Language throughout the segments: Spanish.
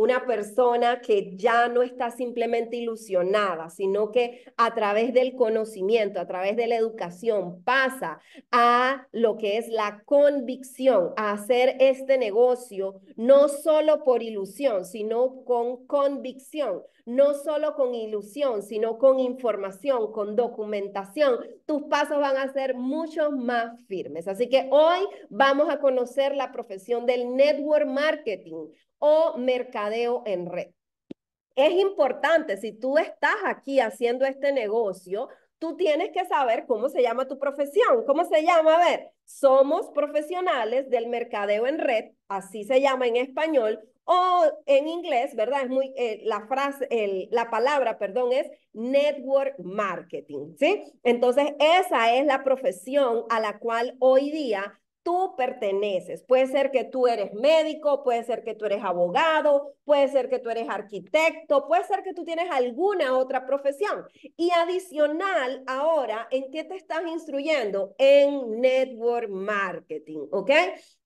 una persona que ya no está simplemente ilusionada, sino que a través del conocimiento, a través de la educación, pasa a lo que es la convicción, a hacer este negocio no solo por ilusión, sino con convicción, no solo con ilusión, sino con información, con documentación, tus pasos van a ser mucho más firmes. Así que hoy vamos a conocer la profesión del network marketing o mercadeo en red. Es importante, si tú estás aquí haciendo este negocio, tú tienes que saber cómo se llama tu profesión. ¿Cómo se llama? A ver, somos profesionales del mercadeo en red, así se llama en español, o en inglés, ¿verdad? Es muy, eh, la frase, el, la palabra, perdón, es network marketing, ¿sí? Entonces, esa es la profesión a la cual hoy día tú perteneces. Puede ser que tú eres médico, puede ser que tú eres abogado, puede ser que tú eres arquitecto, puede ser que tú tienes alguna otra profesión. Y adicional, ahora, ¿en qué te estás instruyendo? En network marketing, ¿ok?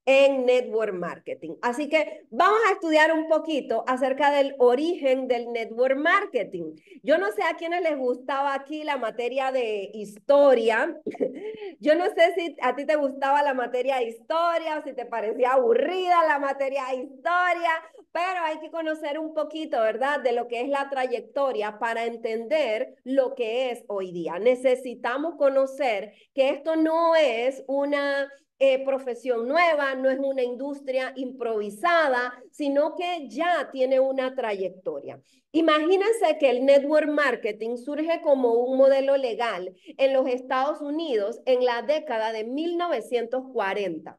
En network marketing. Así que vamos a estudiar un poquito acerca del origen del network marketing. Yo no sé a quiénes les gustaba aquí la materia de historia. Yo no sé si a ti te gustaba la materia de historia o si te parecía aburrida la materia de historia, pero hay que conocer un poquito, ¿verdad?, de lo que es la trayectoria para entender lo que es hoy día. Necesitamos conocer que esto no es una eh, profesión nueva, no es una industria improvisada, sino que ya tiene una trayectoria. Imagínense que el network marketing surge como un modelo legal en los Estados Unidos en la década de 1940.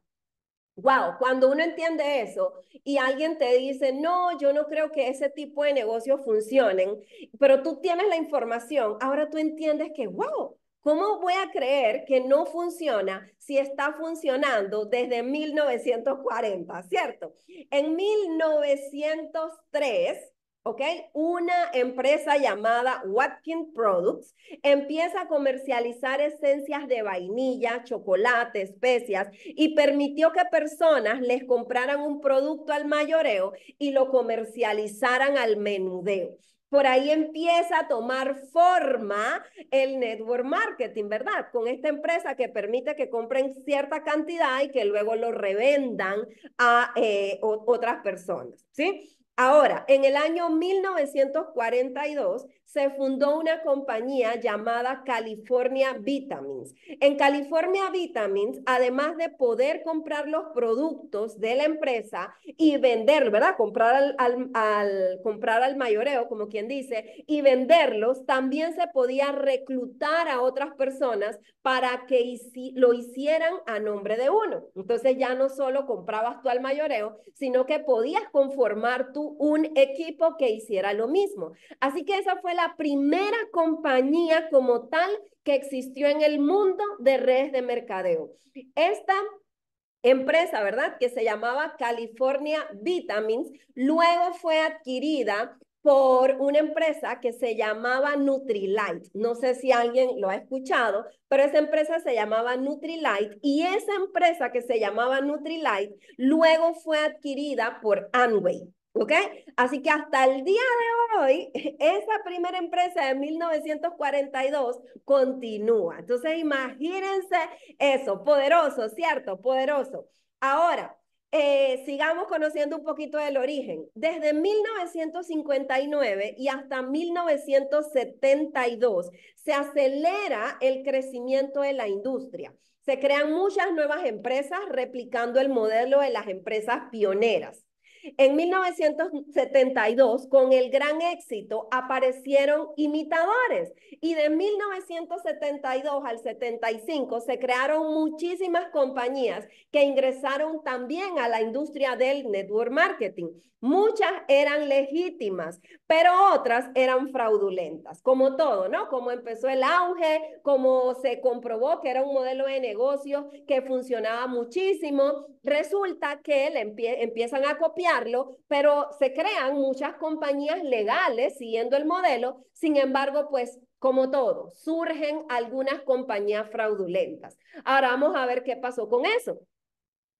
Wow, cuando uno entiende eso y alguien te dice, no, yo no creo que ese tipo de negocios funcionen, pero tú tienes la información, ahora tú entiendes que, wow, ¿Cómo voy a creer que no funciona si está funcionando desde 1940, cierto? En 1903, ¿ok? Una empresa llamada Watkins Products empieza a comercializar esencias de vainilla, chocolate, especias y permitió que personas les compraran un producto al mayoreo y lo comercializaran al menudeo por ahí empieza a tomar forma el network marketing, ¿verdad? Con esta empresa que permite que compren cierta cantidad y que luego lo revendan a eh, otras personas, ¿sí? Ahora, en el año 1942 se fundó una compañía llamada California Vitamins. En California Vitamins, además de poder comprar los productos de la empresa y venderlos, ¿verdad? Comprar al, comprar al mayoreo, como quien dice, y venderlos, también se podía reclutar a otras personas para que lo hicieran a nombre de uno. Entonces ya no solo comprabas tú al mayoreo, sino que podías conformar tú un equipo que hiciera lo mismo. Así que esa fue la primera compañía como tal que existió en el mundo de redes de mercadeo. Esta empresa, ¿verdad? Que se llamaba California Vitamins, luego fue adquirida por una empresa que se llamaba Nutrilite. No sé si alguien lo ha escuchado, pero esa empresa se llamaba Nutrilite y esa empresa que se llamaba Nutrilite luego fue adquirida por Amway. ¿Ok? Así que hasta el día de hoy, esa primera empresa de 1942 continúa. Entonces, imagínense eso, poderoso, ¿cierto? Poderoso. Ahora, eh, sigamos conociendo un poquito del origen. Desde 1959 y hasta 1972 se acelera el crecimiento de la industria. Se crean muchas nuevas empresas replicando el modelo de las empresas pioneras. En 1972, con el gran éxito, aparecieron imitadores y de 1972 al 75 se crearon muchísimas compañías que ingresaron también a la industria del network marketing. Muchas eran legítimas, pero otras eran fraudulentas, como todo, ¿no? Como empezó el auge, como se comprobó que era un modelo de negocio que funcionaba muchísimo, resulta que le empiezan a pero se crean muchas compañías legales siguiendo el modelo, sin embargo, pues como todo, surgen algunas compañías fraudulentas. Ahora vamos a ver qué pasó con eso.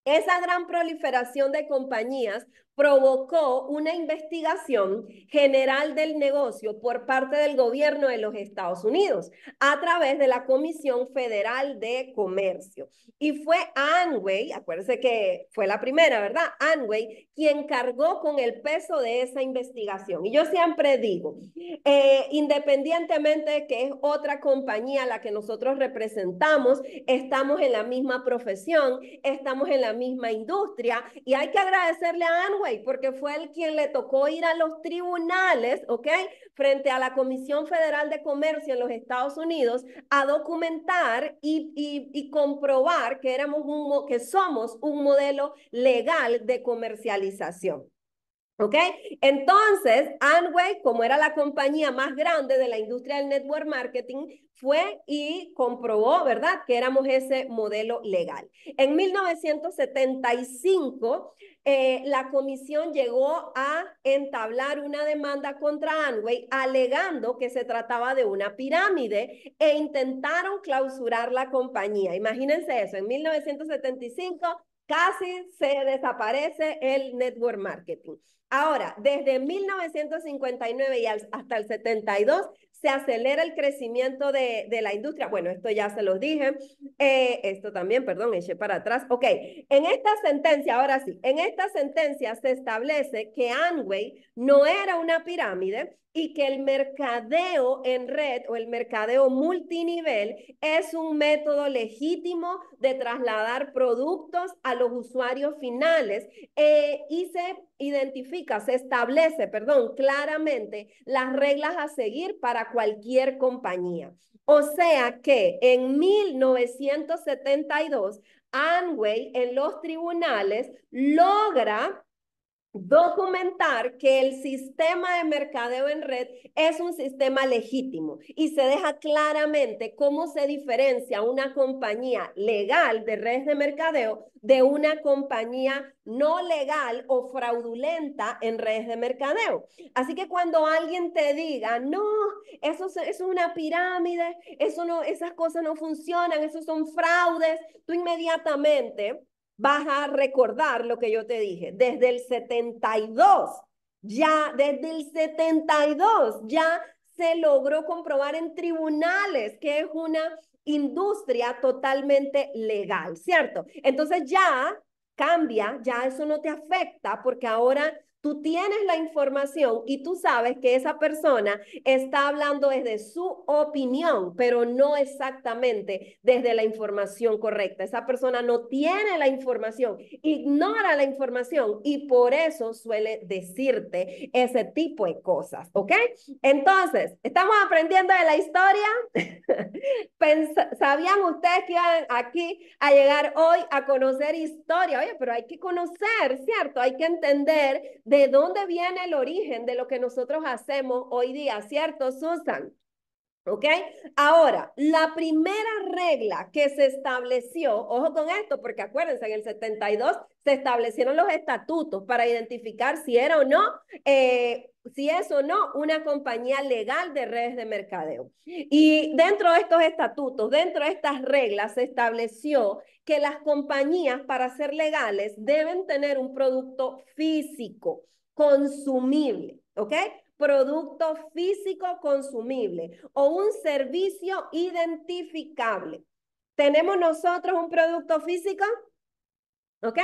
Esa gran proliferación de compañías provocó una investigación general del negocio por parte del gobierno de los Estados Unidos a través de la Comisión Federal de Comercio. Y fue Anway, acuérdense que fue la primera, ¿verdad? Anway, quien cargó con el peso de esa investigación. Y yo siempre digo, eh, independientemente de que es otra compañía la que nosotros representamos, estamos en la misma profesión, estamos en la misma industria y hay que agradecerle a Anway porque fue el quien le tocó ir a los tribunales, ¿ok? Frente a la Comisión Federal de Comercio en los Estados Unidos a documentar y, y, comprobar que, éramos un, que somos un modelo legal de comercialización. ¿Ok? Entonces, Anway, como era la compañía más grande de la industria del network marketing, fue y comprobó, ¿verdad?, que éramos ese modelo legal. En 1975, eh, la comisión llegó a entablar una demanda contra Anway alegando que se trataba de una pirámide e intentaron clausurar la compañía. Imagínense eso, en 1975 casi se desaparece el network marketing. Ahora, desde 1959 y hasta el 72 se acelera el crecimiento de, de, la industria. Bueno, esto ya se los dije. Eh, esto también, perdón, eché para atrás. Ok, en esta sentencia, ahora sí, en esta sentencia se establece que Anway no era una pirámide y que el mercadeo en red o el mercadeo multinivel es un método legítimo de trasladar productos a los usuarios finales eh, y se identifica, se establece, perdón, claramente las reglas a seguir para cualquier compañía. O sea que en 1972, Anway en los tribunales logra documentar que el sistema de mercadeo en red es un sistema legítimo y se deja claramente cómo se diferencia una compañía legal de redes de mercadeo de una compañía no legal o fraudulenta en redes de mercadeo. Así que cuando alguien te diga, no, eso, es una pirámide, eso no, esas cosas no funcionan, esos son fraudes, tú inmediatamente vas a recordar lo que yo te dije. Desde el 72, ya, desde el 72, ya se logró comprobar en tribunales que es una industria totalmente legal, ¿cierto? Entonces ya cambia, ya eso no te afecta porque ahora Tú tienes la información y tú sabes que esa persona está hablando desde su opinión, pero no exactamente desde la información correcta. Esa persona no tiene la información, ignora la información y por eso suele decirte ese tipo de cosas, ¿ok? Entonces, ¿estamos aprendiendo de la historia? ¿Sabían ustedes que iban aquí a llegar hoy a conocer historia? Oye, pero hay que conocer, ¿cierto? Hay que entender de dónde viene el origen de lo que nosotros hacemos hoy día, ¿cierto, Susan? ¿Ok? Ahora, la primera regla que se estableció, ojo con esto, porque acuérdense, en el 72 se establecieron los estatutos para identificar si era o no, eh, si es o no una compañía legal de redes de mercadeo. Y dentro de estos estatutos, dentro de estas reglas, se estableció que las compañías para ser legales deben tener un producto físico consumible, ¿ok? Producto físico consumible o un servicio identificable. ¿Tenemos nosotros un producto físico? ¿Ok?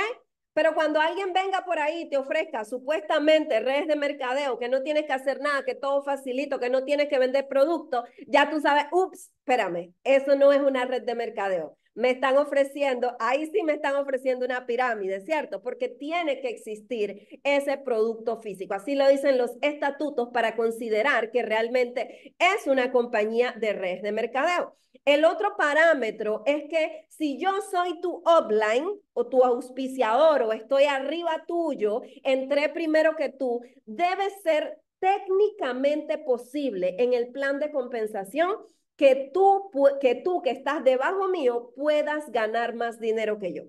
Pero cuando alguien venga por ahí y te ofrezca supuestamente redes de mercadeo, que no tienes que hacer nada, que todo facilito, que no tienes que vender productos, ya tú sabes, ups, espérame, eso no es una red de mercadeo me están ofreciendo, ahí sí me están ofreciendo una pirámide, ¿cierto? Porque tiene que existir ese producto físico. Así lo dicen los estatutos para considerar que realmente es una compañía de redes de mercadeo. El otro parámetro es que si yo soy tu offline o tu auspiciador o estoy arriba tuyo, entré primero que tú, debe ser técnicamente posible en el plan de compensación que tú, que tú que estás debajo mío puedas ganar más dinero que yo.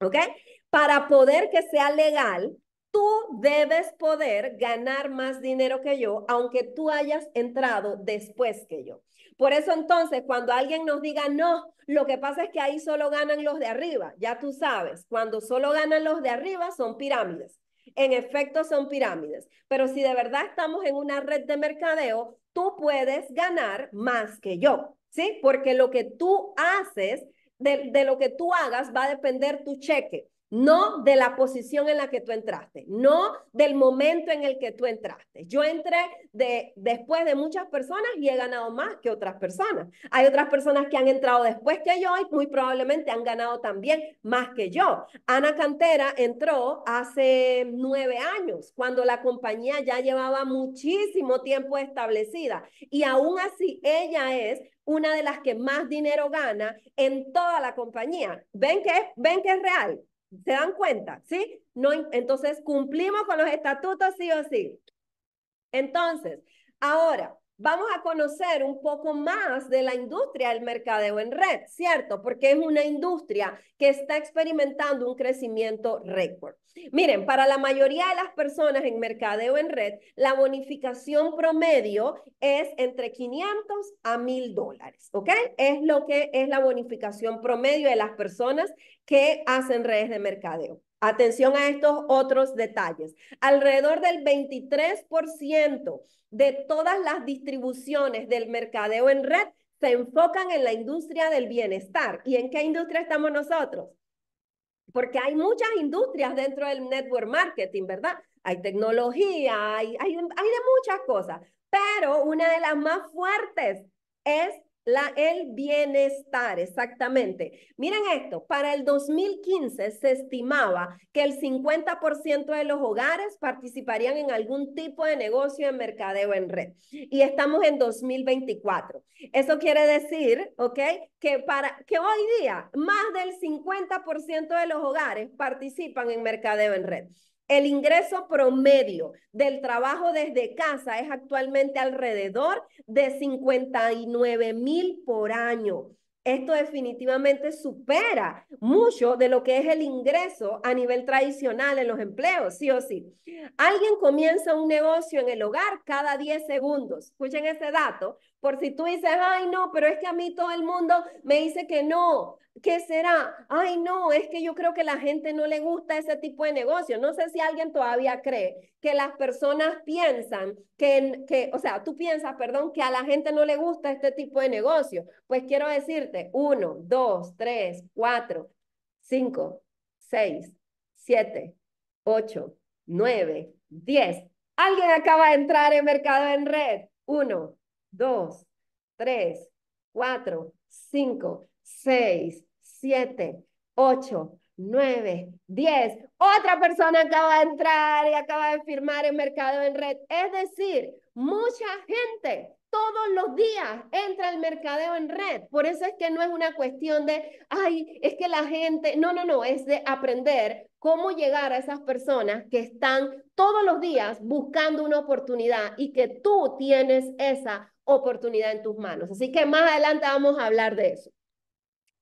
¿Ok? Para poder que sea legal, tú debes poder ganar más dinero que yo, aunque tú hayas entrado después que yo. Por eso entonces, cuando alguien nos diga, no, lo que pasa es que ahí solo ganan los de arriba, ya tú sabes, cuando solo ganan los de arriba son pirámides. En efecto, son pirámides. Pero si de verdad estamos en una red de mercadeo, tú puedes ganar más que yo, ¿sí? Porque lo que tú haces, de, de lo que tú hagas, va a depender tu cheque no de la posición en la que tú entraste, no del momento en el que tú entraste. Yo entré de, después de muchas personas y he ganado más que otras personas. Hay otras personas que han entrado después que yo y muy probablemente han ganado también más que yo. Ana Cantera entró hace nueve años, cuando la compañía ya llevaba muchísimo tiempo establecida y aún así ella es una de las que más dinero gana en toda la compañía. ¿Ven que ven que es real? ¿Se dan cuenta? ¿Sí? No, entonces, cumplimos con los estatutos sí o sí. Entonces, ahora, vamos a conocer un poco más de la industria del mercadeo en red, ¿cierto? Porque es una industria que está experimentando un crecimiento récord. Miren, para la mayoría de las personas en mercadeo en red, la bonificación promedio es entre 500 a 1000 dólares, ¿ok? Es lo que es la bonificación promedio de las personas que hacen redes de mercadeo. Atención a estos otros detalles. Alrededor del 23% de todas las distribuciones del mercadeo en red se enfocan en la industria del bienestar. ¿Y en qué industria estamos nosotros? Porque hay muchas industrias dentro del network marketing, ¿verdad? Hay tecnología, hay, de muchas cosas, pero una de las más fuertes es la, el bienestar, exactamente. Miren esto, para el 2015 se estimaba que el 50% de los hogares participarían en algún tipo de negocio de mercadeo en red. Y estamos en 2024. Eso quiere decir, ¿ok? Que, para, que hoy día más del 50% de los hogares participan en mercadeo en red. El ingreso promedio del trabajo desde casa es actualmente alrededor de 59 mil por año. Esto definitivamente supera mucho de lo que es el ingreso a nivel tradicional en los empleos, sí o sí. Alguien comienza un negocio en el hogar cada 10 segundos. Escuchen ese dato, por si tú dices, ay, no, pero es que a mí todo el mundo me dice que no. ¿Qué será? Ay, no, es que yo creo que la gente no le gusta ese tipo de negocio. No sé si alguien todavía cree que las personas piensan que, que, o sea, tú piensas, perdón, que a la gente no le gusta este tipo de negocio. Pues quiero decirte, uno, dos, tres, cuatro, cinco, seis, siete, ocho, nueve, diez. Alguien acaba de entrar en Mercado en Red. Uno, dos, tres, cuatro, cinco, seis, siete, ocho, nueve, diez. Otra persona acaba de entrar y acaba de firmar en Mercado en Red. Es decir, mucha gente todos los días entra el mercadeo en red. Por eso es que no es una cuestión de, ay, es que la gente, no, no, no, es de aprender cómo llegar a esas personas que están todos los días buscando una oportunidad y que tú tienes esa oportunidad en tus manos. Así que más adelante vamos a hablar de eso.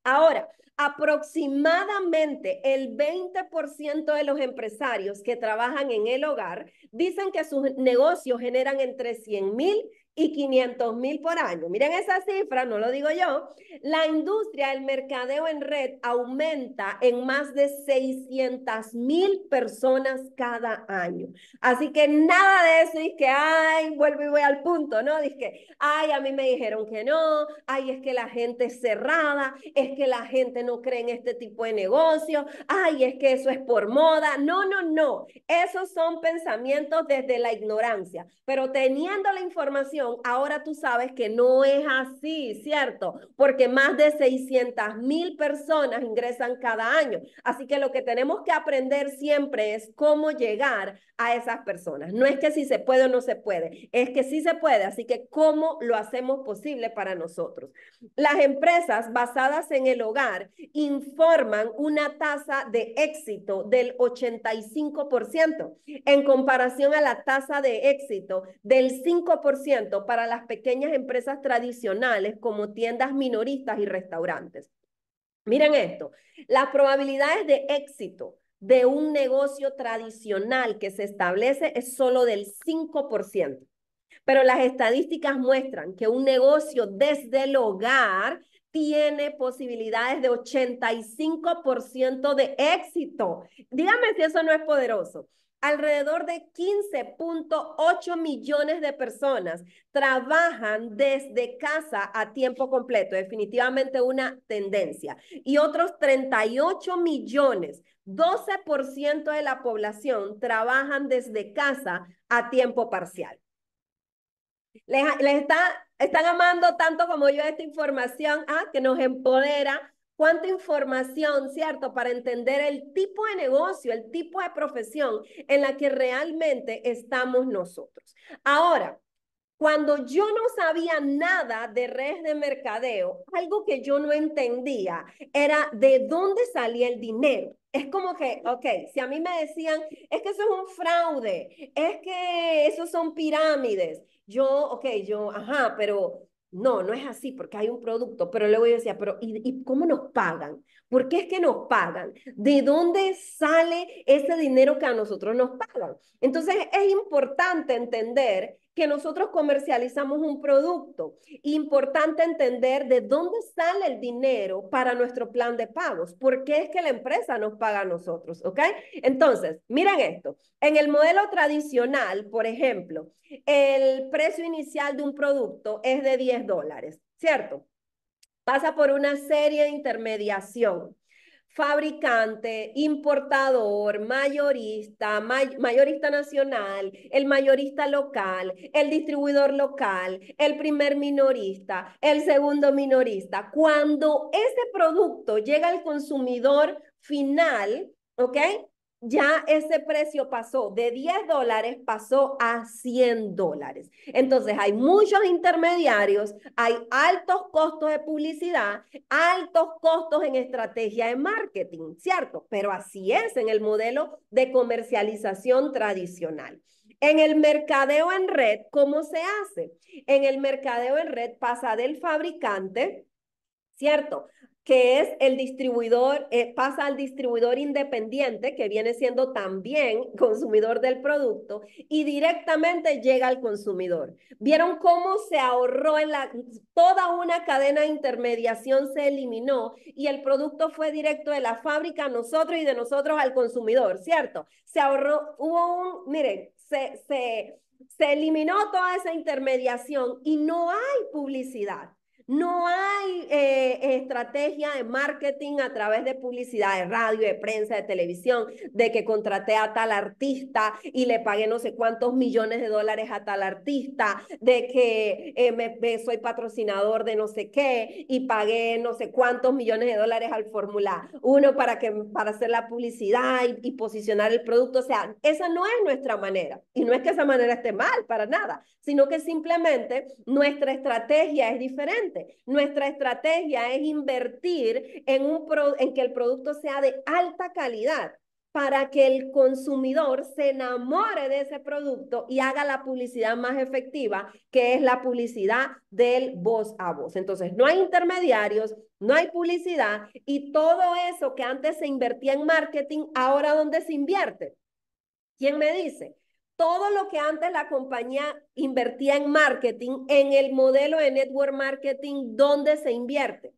Ahora, aproximadamente el 20% de los empresarios que trabajan en el hogar dicen que sus negocios generan entre 100 mil y 500 mil por año. Miren esa cifra, no lo digo yo. La industria del mercadeo en red aumenta en más de 600 mil personas cada año. Así que nada de eso es que, ay, vuelvo y voy al punto, ¿no? Dice que, ay, a mí me dijeron que no, ay, es que la gente es cerrada, es que la gente no cree en este tipo de negocio, ay, es que eso es por moda. No, no, no. Esos son pensamientos desde la ignorancia, pero teniendo la información, ahora tú sabes que no es así, ¿cierto? Porque más de 600 mil personas ingresan cada año. Así que lo que tenemos que aprender siempre es cómo llegar a esas personas. No es que si se puede o no se puede, es que sí se puede. Así que cómo lo hacemos posible para nosotros. Las empresas basadas en el hogar informan una tasa de éxito del 85% en comparación a la tasa de éxito del 5% para las pequeñas empresas tradicionales como tiendas minoristas y restaurantes. Miren esto, las probabilidades de éxito de un negocio tradicional que se establece es solo del 5%. Pero las estadísticas muestran que un negocio desde el hogar tiene posibilidades de 85% de éxito. Dígame si eso no es poderoso. Alrededor de 15.8 millones de personas trabajan desde casa a tiempo completo, definitivamente una tendencia. Y otros 38 millones, 12% de la población trabajan desde casa a tiempo parcial. Les, está, están amando tanto como yo esta información ah, que nos empodera cuánta información, ¿cierto? Para entender el tipo de negocio, el tipo de profesión en la que realmente estamos nosotros. Ahora, cuando yo no sabía nada de redes de mercadeo, algo que yo no entendía era de dónde salía el dinero. Es como que, ok, si a mí me decían, es que eso es un fraude, es que esos son pirámides, yo, ok, yo, ajá, pero no, no es así porque hay un producto, pero luego yo decía, pero ¿y, cómo nos pagan? ¿Por qué es que nos pagan? ¿De dónde sale ese dinero que a nosotros nos pagan? Entonces es importante entender que nosotros comercializamos un producto. Importante entender de dónde sale el dinero para nuestro plan de pagos. ¿Por qué es que la empresa nos paga a nosotros? ¿Ok? Entonces, miren esto. En el modelo tradicional, por ejemplo, el precio inicial de un producto es de 10 dólares, ¿cierto? Pasa por una serie de intermediación fabricante, importador, mayorista, mayorista nacional, el mayorista local, el distribuidor local, el primer minorista, el segundo minorista. Cuando ese producto llega al consumidor final, ¿ok? Ya ese precio pasó de 10 dólares, pasó a 100 dólares. Entonces hay muchos intermediarios, hay altos costos de publicidad, altos costos en estrategia de marketing, ¿cierto? Pero así es en el modelo de comercialización tradicional. En el mercadeo en red, ¿cómo se hace? En el mercadeo en red pasa del fabricante, ¿cierto? Que es el distribuidor, eh, pasa al distribuidor independiente, que viene siendo también consumidor del producto, y directamente llega al consumidor. ¿Vieron cómo se ahorró en la, toda una cadena de intermediación se eliminó y el producto fue directo de la fábrica a nosotros y de nosotros al consumidor, ¿cierto? Se ahorró, hubo un, miren, se, se, se eliminó toda esa intermediación y no hay publicidad. No hay eh, estrategia de marketing a través de publicidad de radio, de prensa, de televisión, de que contraté a tal artista y le pagué no sé cuántos millones de dólares a tal artista, de que eh, me, soy patrocinador de no sé qué y pagué no sé cuántos millones de dólares al Fórmula 1 para, que, para hacer la publicidad y, y posicionar el producto. O sea, esa no es nuestra manera. Y no es que esa manera esté mal, para nada, sino que simplemente nuestra estrategia es diferente. Nuestra estrategia es invertir en, en que el producto sea de alta calidad para que el consumidor se enamore de ese producto y haga la publicidad más efectiva, que es la publicidad del voz a voz. Entonces, no hay intermediarios, no hay publicidad y todo eso que antes se invertía en marketing, ahora ¿dónde se invierte? ¿Quién me dice? Todo lo que antes la compañía invertía en marketing, en el modelo de network marketing, ¿dónde se invierte?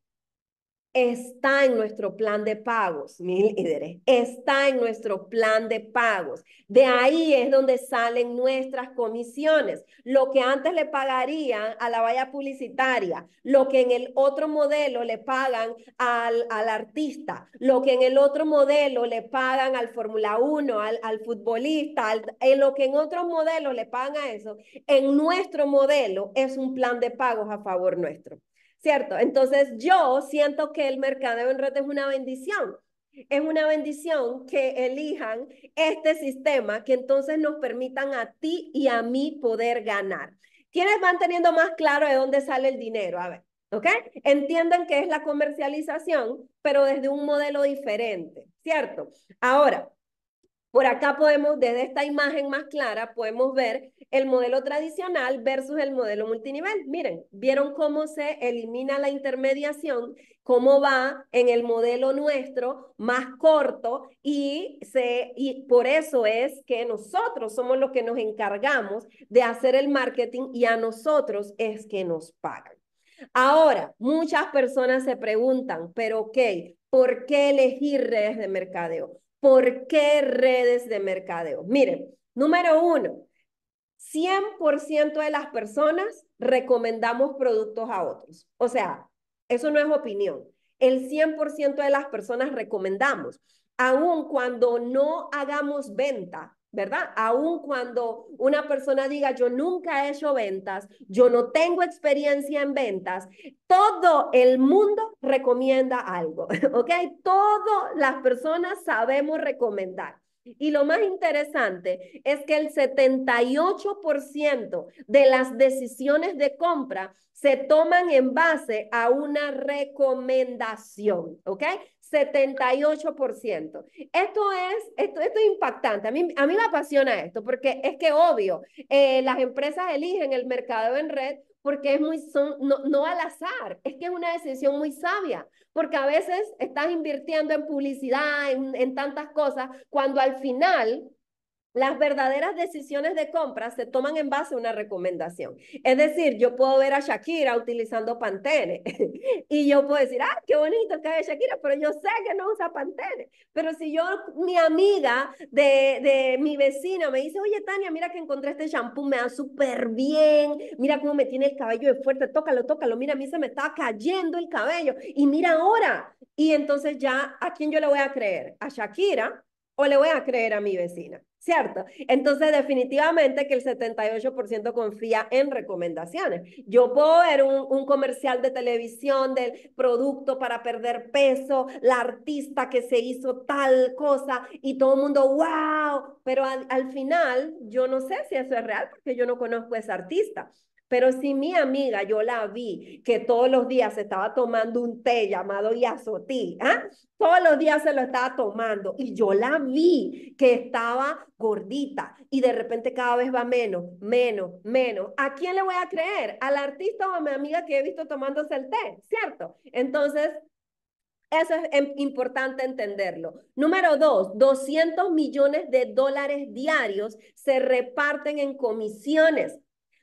Está en nuestro plan de pagos, mi líderes, está en nuestro plan de pagos. De ahí es donde salen nuestras comisiones. Lo que antes le pagarían a la valla publicitaria, lo que en el otro modelo le pagan al, artista, lo que en el otro modelo le pagan al Fórmula 1, al, al futbolista, en lo que en otro modelo le pagan a eso, en nuestro modelo es un plan de pagos a favor nuestro. ¿Cierto? Entonces yo siento que el mercadeo en red es una bendición. Es una bendición que elijan este sistema que entonces nos permitan a ti y a mí poder ganar. ¿Quiénes van teniendo más claro de dónde sale el dinero? A ver, ¿ok? Entienden que es la comercialización, pero desde un modelo diferente, ¿cierto? Ahora, por acá podemos, desde esta imagen más clara, podemos ver el modelo tradicional versus el modelo multinivel. Miren, vieron cómo se elimina la intermediación, cómo va en el modelo nuestro más corto y, se, y por eso es que nosotros somos los que nos encargamos de hacer el marketing y a nosotros es que nos pagan. Ahora, muchas personas se preguntan, pero ok, ¿por qué elegir redes de mercadeo? ¿Por qué redes de mercadeo? Miren, número uno, 100% de las personas recomendamos productos a otros. O sea, eso no es opinión. El 100% de las personas recomendamos, aun cuando no hagamos venta, ¿verdad? Aun cuando una persona diga, yo nunca he hecho ventas, yo no tengo experiencia en ventas, todo el mundo recomienda algo, ¿ok? Todas las personas sabemos recomendar. Y lo más interesante es que el 78% de las decisiones de compra se toman en base a una recomendación, ¿ok? 78%. Esto es, esto, esto es impactante. A mí, a mí me apasiona esto porque es que obvio, eh, las empresas eligen el mercado en red porque es muy, son, no, no al azar, es que es una decisión muy sabia, porque a veces estás invirtiendo en publicidad, en, en tantas cosas, cuando al final las verdaderas decisiones de compra se toman en base a una recomendación. Es decir, yo puedo ver a Shakira utilizando Pantene y yo puedo decir, ah, qué bonito que hay Shakira, pero yo sé que no usa Pantene. Pero si yo, mi amiga de, de mi vecina me dice, oye, Tania, mira que encontré este shampoo, me da súper bien, mira cómo me tiene el cabello de fuerte, tócalo, tócalo, mira, a mí se me está cayendo el cabello y mira ahora. Y entonces ya, ¿a quién yo le voy a creer? ¿A Shakira o le voy a creer a mi vecina? ¿cierto? Entonces, definitivamente que el 78% confía en recomendaciones. Yo puedo ver un, comercial de televisión del producto para perder peso, la artista que se hizo tal cosa y todo el mundo, wow, pero al, al final yo no sé si eso es real porque yo no conozco a esa artista. Pero si mi amiga, yo la vi que todos los días se estaba tomando un té llamado Yasotí, ¿ah? todos los días se lo estaba tomando y yo la vi que estaba gordita y de repente cada vez va menos, menos, menos. ¿A quién le voy a creer? ¿Al artista o a mi amiga que he visto tomándose el té? ¿Cierto? Entonces, eso es em, importante entenderlo. Número dos, 200 millones de dólares diarios se reparten en comisiones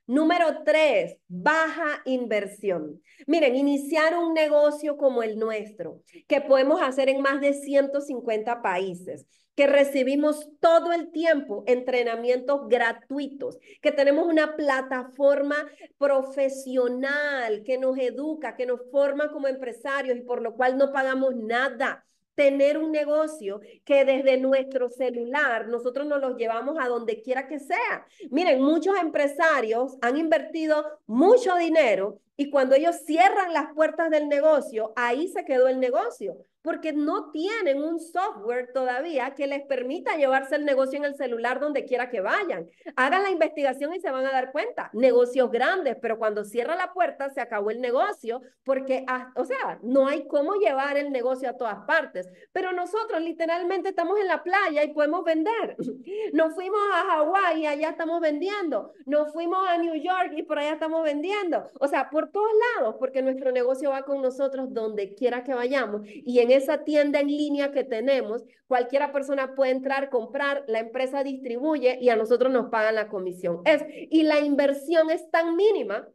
Número tres, baja inversión. Miren, iniciar un negocio como el nuestro, que podemos hacer en más de 150 países, que recibimos todo el tiempo entrenamientos gratuitos, que tenemos una plataforma profesional que nos educa, que nos forma como empresarios y por lo cual no pagamos nada tener un negocio que desde nuestro celular nosotros nos los llevamos a donde quiera que sea. Miren, muchos empresarios han invertido mucho dinero y cuando ellos cierran las puertas del negocio, ahí se quedó el negocio porque no tienen un software todavía que les permita llevarse el negocio en el celular donde quiera que vayan. Hagan la investigación y se van a dar cuenta. Negocios grandes, pero cuando cierra la puerta se acabó el negocio porque, o sea, no hay cómo llevar el negocio a todas partes. Pero nosotros literalmente estamos en la playa y podemos vender. Nos fuimos a Hawái y allá estamos vendiendo. Nos fuimos a New York y por allá estamos vendiendo. O sea, por todos lados, porque nuestro negocio va con nosotros donde quiera que vayamos. Y en esa tienda en línea que tenemos, cualquiera persona puede entrar, comprar, la empresa distribuye y a nosotros nos pagan la comisión. Es, y la inversión es tan mínima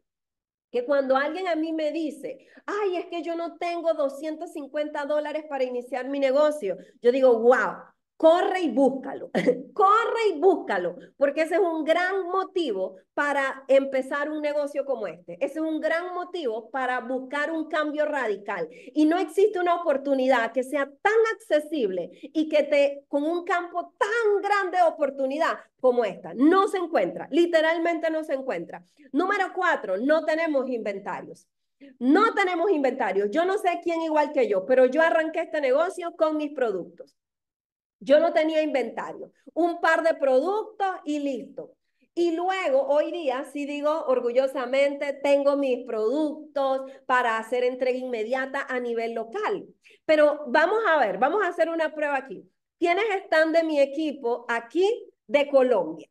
que cuando alguien a mí me dice, ay, es que yo no tengo 250 dólares para iniciar mi negocio, yo digo, wow, corre y búscalo, corre y búscalo, porque ese es un gran motivo para empezar un negocio como este. Ese es un gran motivo para buscar un cambio radical. Y no existe una oportunidad que sea tan accesible y que te, con un campo tan grande de oportunidad como esta. No se encuentra, literalmente no se encuentra. Número cuatro, no tenemos inventarios. No tenemos inventarios. Yo no sé quién igual que yo, pero yo arranqué este negocio con mis productos. Yo no tenía inventario, un par de productos y listo. Y luego, hoy día, sí digo orgullosamente, tengo mis productos para hacer entrega inmediata a nivel local. Pero vamos a ver, vamos a hacer una prueba aquí. ¿Quiénes están de mi equipo aquí de Colombia?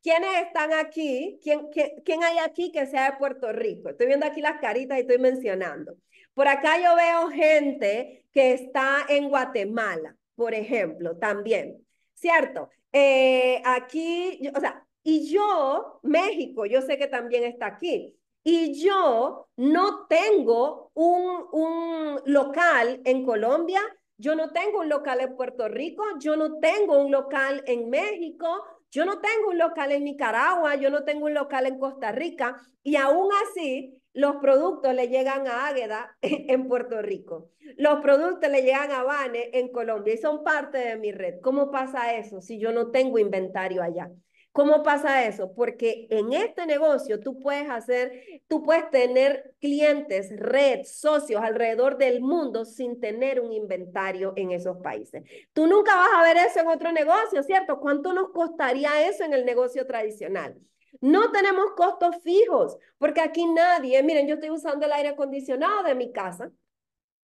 ¿Quiénes están aquí? ¿Quién, quién, quién hay aquí que sea de Puerto Rico? Estoy viendo aquí las caritas y estoy mencionando. Por acá yo veo gente que está en Guatemala por ejemplo, también, ¿cierto? Eh, aquí, o sea, y yo, México, yo sé que también está aquí. Y yo no tengo un, un local en Colombia yo no tengo un local en Puerto Rico, yo no tengo un local en México, yo no tengo un local en Nicaragua, yo no tengo un local en Costa Rica y aún así los productos le llegan a Águeda en Puerto Rico. Los productos le llegan a Bane en Colombia y son parte de mi red. ¿Cómo pasa eso si yo no tengo inventario allá? ¿Cómo pasa eso? Porque en este negocio tú puedes hacer, tú puedes tener clientes, red, socios alrededor del mundo sin tener un inventario en esos países. Tú nunca vas a ver eso en otro negocio, ¿cierto? ¿Cuánto nos costaría eso en el negocio tradicional? No tenemos costos fijos, porque aquí nadie, miren, yo estoy usando el aire acondicionado de mi casa.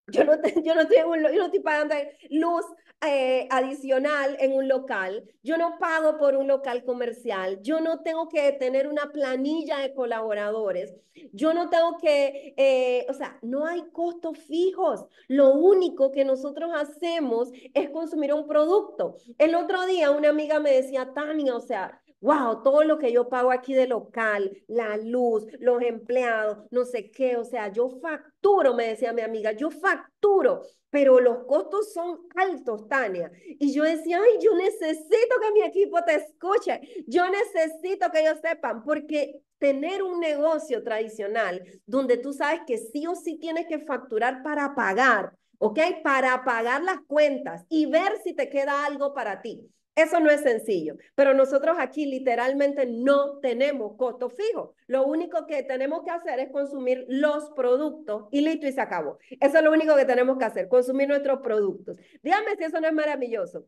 Yo no, yo no, estoy, yo no estoy pagando luz eh, adicional en un local. Yo no pago por un local comercial. Yo no tengo que tener una planilla de colaboradores. Yo no tengo que, eh, o sea, no hay costos fijos. Lo único que nosotros hacemos es consumir un producto. El otro día una amiga me decía, Tania, o sea, wow, todo lo que yo pago aquí de local, la luz, los empleados, no sé qué, o sea, yo facturo, me decía mi amiga, yo facturo, pero los costos son altos, Tania. Y yo decía, ay, yo necesito que mi equipo te escuche, yo necesito que ellos sepan, porque tener un negocio tradicional donde tú sabes que sí o sí tienes que facturar para pagar, ¿ok? Para pagar las cuentas y ver si te queda algo para ti. Eso no es sencillo, pero nosotros aquí literalmente no tenemos costo fijo. Lo único que tenemos que hacer es consumir los productos y listo y se acabó. Eso es lo único que tenemos que hacer, consumir nuestros productos. Dígame si eso no es maravilloso.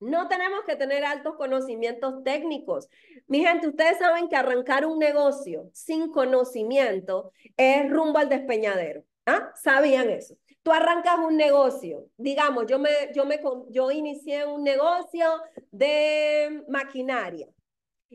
No tenemos que tener altos conocimientos técnicos. Mi gente, ustedes saben que arrancar un negocio sin conocimiento es rumbo al despeñadero. ¿Ah? ¿Sabían eso? Tú arrancas un negocio, digamos, yo me, yo me, yo inicié un negocio de maquinaria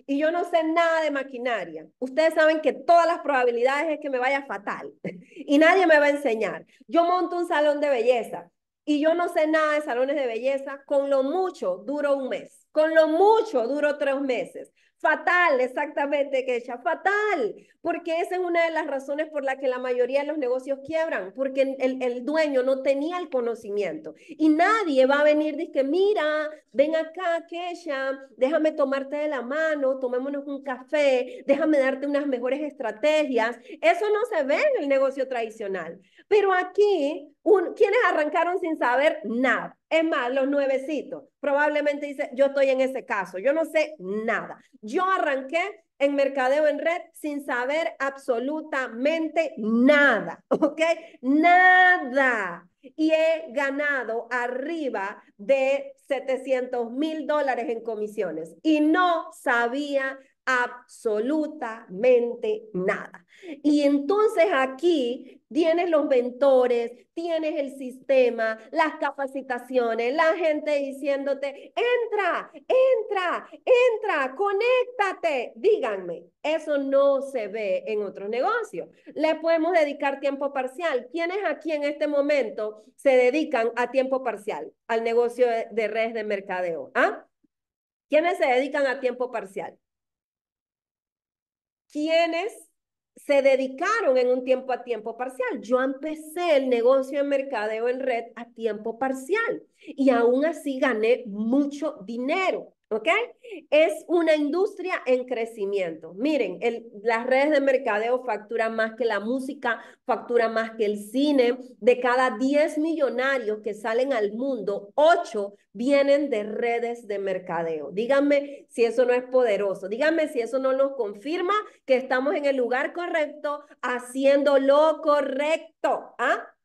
y yo no sé nada de maquinaria. Ustedes saben que todas las probabilidades es que me vaya fatal y nadie me va a enseñar. Yo monto un salón de belleza y yo no sé nada de salones de belleza, con lo mucho duro un mes, con lo mucho duro tres meses. Fatal, exactamente, Keisha, fatal, porque esa es una de las razones por la que la mayoría de los negocios quiebran, porque el, dueño no tenía el conocimiento y nadie va a venir y que mira, ven acá, Keisha, déjame tomarte de la mano, tomémonos un café, déjame darte unas mejores estrategias. Eso no se ve en el negocio tradicional, pero aquí, un, ¿quiénes arrancaron sin saber nada? Es más, los nuevecitos, probablemente dice, yo estoy en ese caso, yo no sé nada. Yo arranqué en mercadeo en red sin saber absolutamente nada, ¿ok? Nada. Y he ganado arriba de 700 mil dólares en comisiones y no sabía absolutamente nada. Y entonces aquí tienes los mentores, tienes el sistema, las capacitaciones, la gente diciéndote, entra, entra, entra, conéctate. Díganme, eso no se ve en otros negocios. Le podemos dedicar tiempo parcial. ¿Quiénes aquí en este momento se dedican a tiempo parcial al negocio de, redes de mercadeo? ¿Ah? ¿Quiénes se dedican a tiempo parcial? Quienes se dedicaron en un tiempo a tiempo parcial. Yo empecé el negocio de mercadeo en red a tiempo parcial y aún así gané mucho dinero. ¿Ok? Es una industria en crecimiento. Miren, el, las redes de mercadeo facturan más que la música, facturan más que el cine. De cada 10 millonarios que salen al mundo, 8 vienen de redes de mercadeo. Díganme si eso no es poderoso. Díganme si eso no nos confirma que estamos en el lugar correcto, haciendo lo correcto. ¿Ah?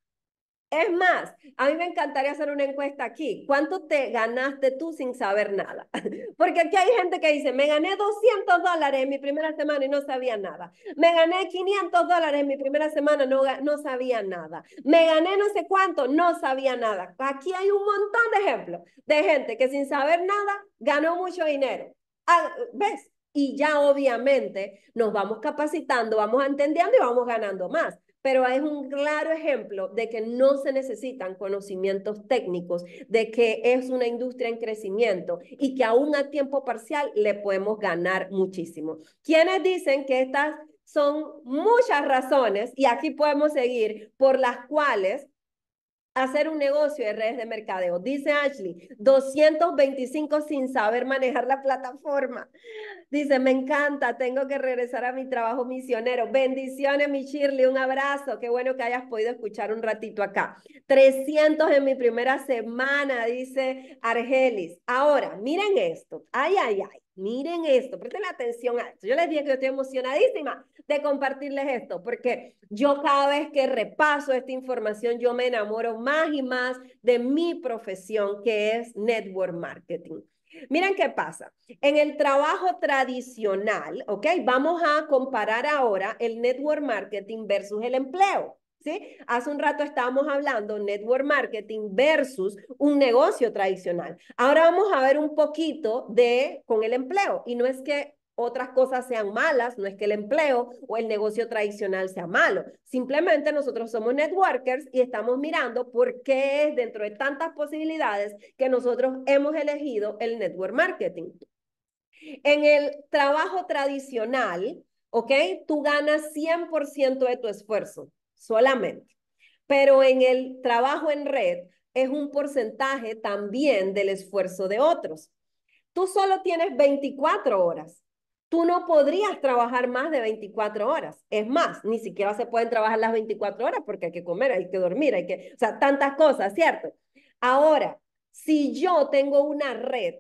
Es más, a mí me encantaría hacer una encuesta aquí. ¿Cuánto te ganaste tú sin saber nada? Porque aquí hay gente que dice, me gané 200 dólares en mi primera semana y no sabía nada. Me gané 500 dólares en mi primera semana, no, no sabía nada. Me gané no sé cuánto, no sabía nada. Aquí hay un montón de ejemplos de gente que sin saber nada ganó mucho dinero. Ah, ¿Ves? Y ya obviamente nos vamos capacitando, vamos entendiendo y vamos ganando más pero es un claro ejemplo de que no se necesitan conocimientos técnicos, de que es una industria en crecimiento y que aún a tiempo parcial le podemos ganar muchísimo. Quienes dicen que estas son muchas razones, y aquí podemos seguir, por las cuales hacer un negocio de redes de mercadeo. Dice Ashley, 225 sin saber manejar la plataforma. Dice, me encanta, tengo que regresar a mi trabajo misionero. Bendiciones, mi Shirley, un abrazo. Qué bueno que hayas podido escuchar un ratito acá. 300 en mi primera semana, dice Argelis. Ahora, miren esto. Ay, ay, ay. Miren esto, presten atención a esto. Yo les dije que yo estoy emocionadísima de compartirles esto, porque yo cada vez que repaso esta información, yo me enamoro más y más de mi profesión, que es network marketing. Miren qué pasa. En el trabajo tradicional, ¿ok? Vamos a comparar ahora el network marketing versus el empleo. Hace un rato estábamos hablando network marketing versus un negocio tradicional. Ahora vamos a ver un poquito de con el empleo. Y no es que otras cosas sean malas, no es que el empleo o el negocio tradicional sea malo. Simplemente nosotros somos networkers y estamos mirando por qué es dentro de tantas posibilidades que nosotros hemos elegido el network marketing. En el trabajo tradicional, ¿ok? Tú ganas 100% de tu esfuerzo solamente. Pero en el trabajo en red es un porcentaje también del esfuerzo de otros. Tú solo tienes 24 horas tú no podrías trabajar más de 24 horas. Es más, ni siquiera se pueden trabajar las 24 horas porque hay que comer, hay que dormir, hay que, o sea, tantas cosas, ¿cierto? Ahora, si yo tengo una red,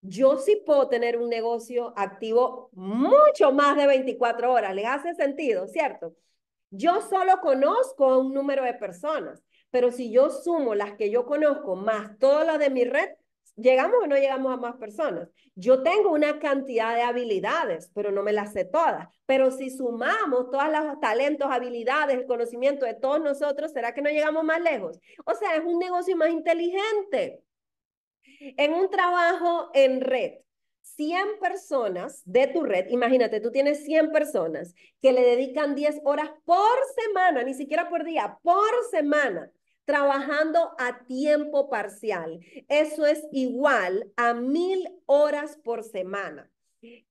yo sí puedo tener un negocio activo mucho más de 24 horas. ¿Les hace sentido, cierto? Yo solo conozco un número de personas, pero si yo sumo las que yo conozco más todas las de mi red, ¿Llegamos o no llegamos a más personas? Yo tengo una cantidad de habilidades, pero no me las sé todas. Pero si sumamos todos los talentos, habilidades, el conocimiento de todos nosotros, ¿será que no llegamos más lejos? O sea, es un negocio más inteligente. En un trabajo en red, 100 personas de tu red, imagínate, tú tienes 100 personas que le dedican 10 horas por semana, ni siquiera por día, por semana trabajando a tiempo parcial. Eso es igual a mil horas por semana,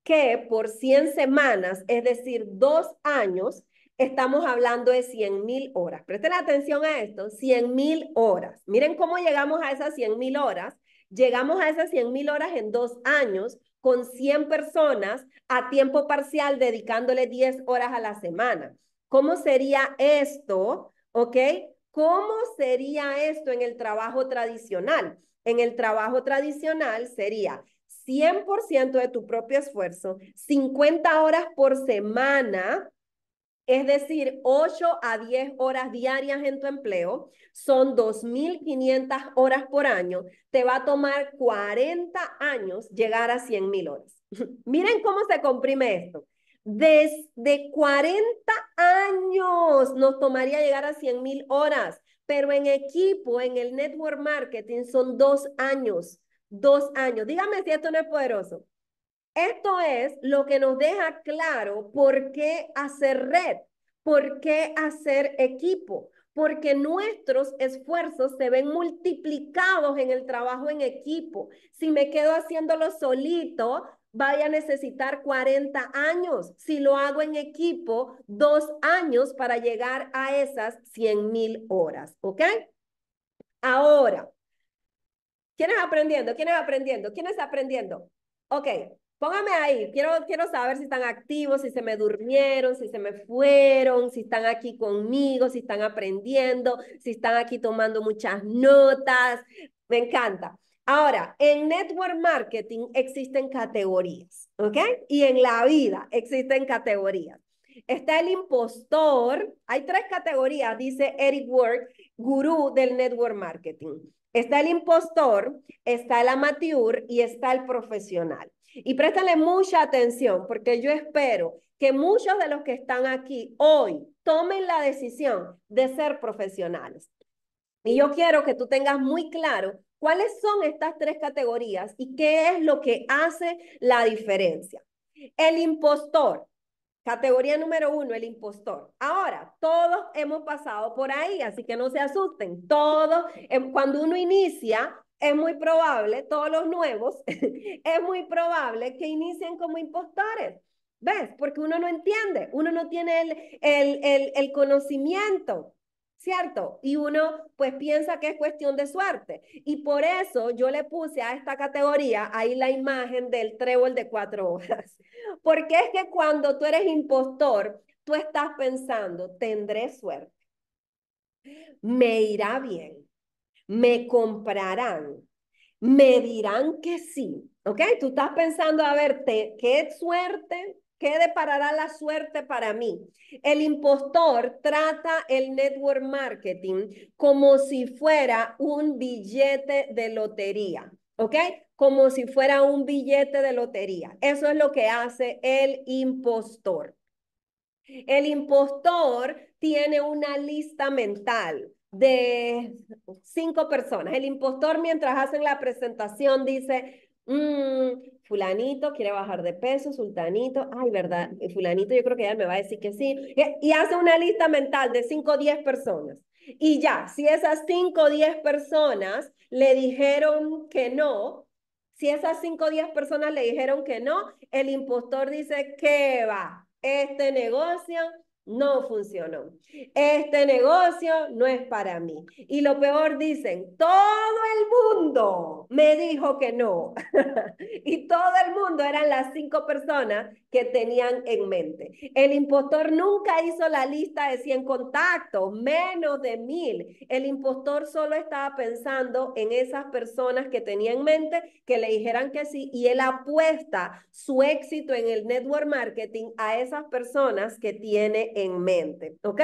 que por 100 semanas, es decir, dos años, estamos hablando de 100 mil horas. Presten atención a esto, 100 mil horas. Miren cómo llegamos a esas 100 mil horas. Llegamos a esas 100 mil horas en dos años con 100 personas a tiempo parcial dedicándole 10 horas a la semana. ¿Cómo sería esto? ¿Ok? ¿Cómo sería esto en el trabajo tradicional? En el trabajo tradicional sería 100% de tu propio esfuerzo, 50 horas por semana, es decir, 8 a 10 horas diarias en tu empleo, son 2.500 horas por año, te va a tomar 40 años llegar a 100.000 horas. Miren cómo se comprime esto. Desde 40 años nos tomaría llegar a 100 mil horas, pero en equipo, en el network marketing, son dos años. Dos años. Dígame si esto no es poderoso. Esto es lo que nos deja claro por qué hacer red, por qué hacer equipo, porque nuestros esfuerzos se ven multiplicados en el trabajo en equipo. Si me quedo haciéndolo solito, vaya a necesitar 40 años. Si lo hago en equipo, dos años para llegar a esas 100 mil horas, ¿ok? Ahora, ¿quiénes aprendiendo? ¿Quiénes aprendiendo? ¿Quiénes aprendiendo? Ok, póngame ahí. Quiero, quiero saber si están activos, si se me durmieron, si se me fueron, si están aquí conmigo, si están aprendiendo, si están aquí tomando muchas notas. Me encanta. Ahora, en network marketing existen categorías, ¿ok? Y en la vida existen categorías. Está el impostor, hay tres categorías, dice Eric Ward, gurú del network marketing. Está el impostor, está el amateur y está el profesional. Y préstale mucha atención porque yo espero que muchos de los que están aquí hoy tomen la decisión de ser profesionales. Y yo quiero que tú tengas muy claro ¿Cuáles son estas tres categorías y qué es lo que hace la diferencia? El impostor. Categoría número uno, el impostor. Ahora, todos hemos pasado por ahí, así que no se asusten. Todos, em, cuando uno inicia, es muy probable, todos los nuevos, es muy probable que inicien como impostores. ¿Ves? Porque uno no entiende, uno no tiene el, el, el, conocimiento ¿cierto? Y uno pues piensa que es cuestión de suerte. Y por eso yo le puse a esta categoría ahí la imagen del trébol de cuatro hojas. Porque es que cuando tú eres impostor, tú estás pensando, tendré suerte, me irá bien, me comprarán, me dirán que sí, ¿ok? Tú estás pensando, a ver, qué suerte, ¿Qué deparará la suerte para mí? El impostor trata el network marketing como si fuera un billete de lotería, ¿ok? Como si fuera un billete de lotería. Eso es lo que hace el impostor. El impostor tiene una lista mental de cinco personas. El impostor mientras hacen la presentación dice, mmm, fulanito quiere bajar de peso, sultanito, ay, ¿verdad? Fulanito yo creo que ya me va a decir que sí. Y, hace una lista mental de 5 o 10 personas. Y ya, si esas 5 o 10 personas le dijeron que no, si esas 5 o 10 personas le dijeron que no, el impostor dice, ¿qué va? Este negocio no funcionó. Este negocio no es para mí. Y lo peor dicen, todo el mundo me dijo que no. y todo el mundo eran las cinco personas que tenían en mente. El impostor nunca hizo la lista de 100 contactos, menos de mil. El impostor solo estaba pensando en esas personas que tenía en mente que le dijeran que sí y él apuesta su éxito en el network marketing a esas personas que tiene en mente, ¿ok?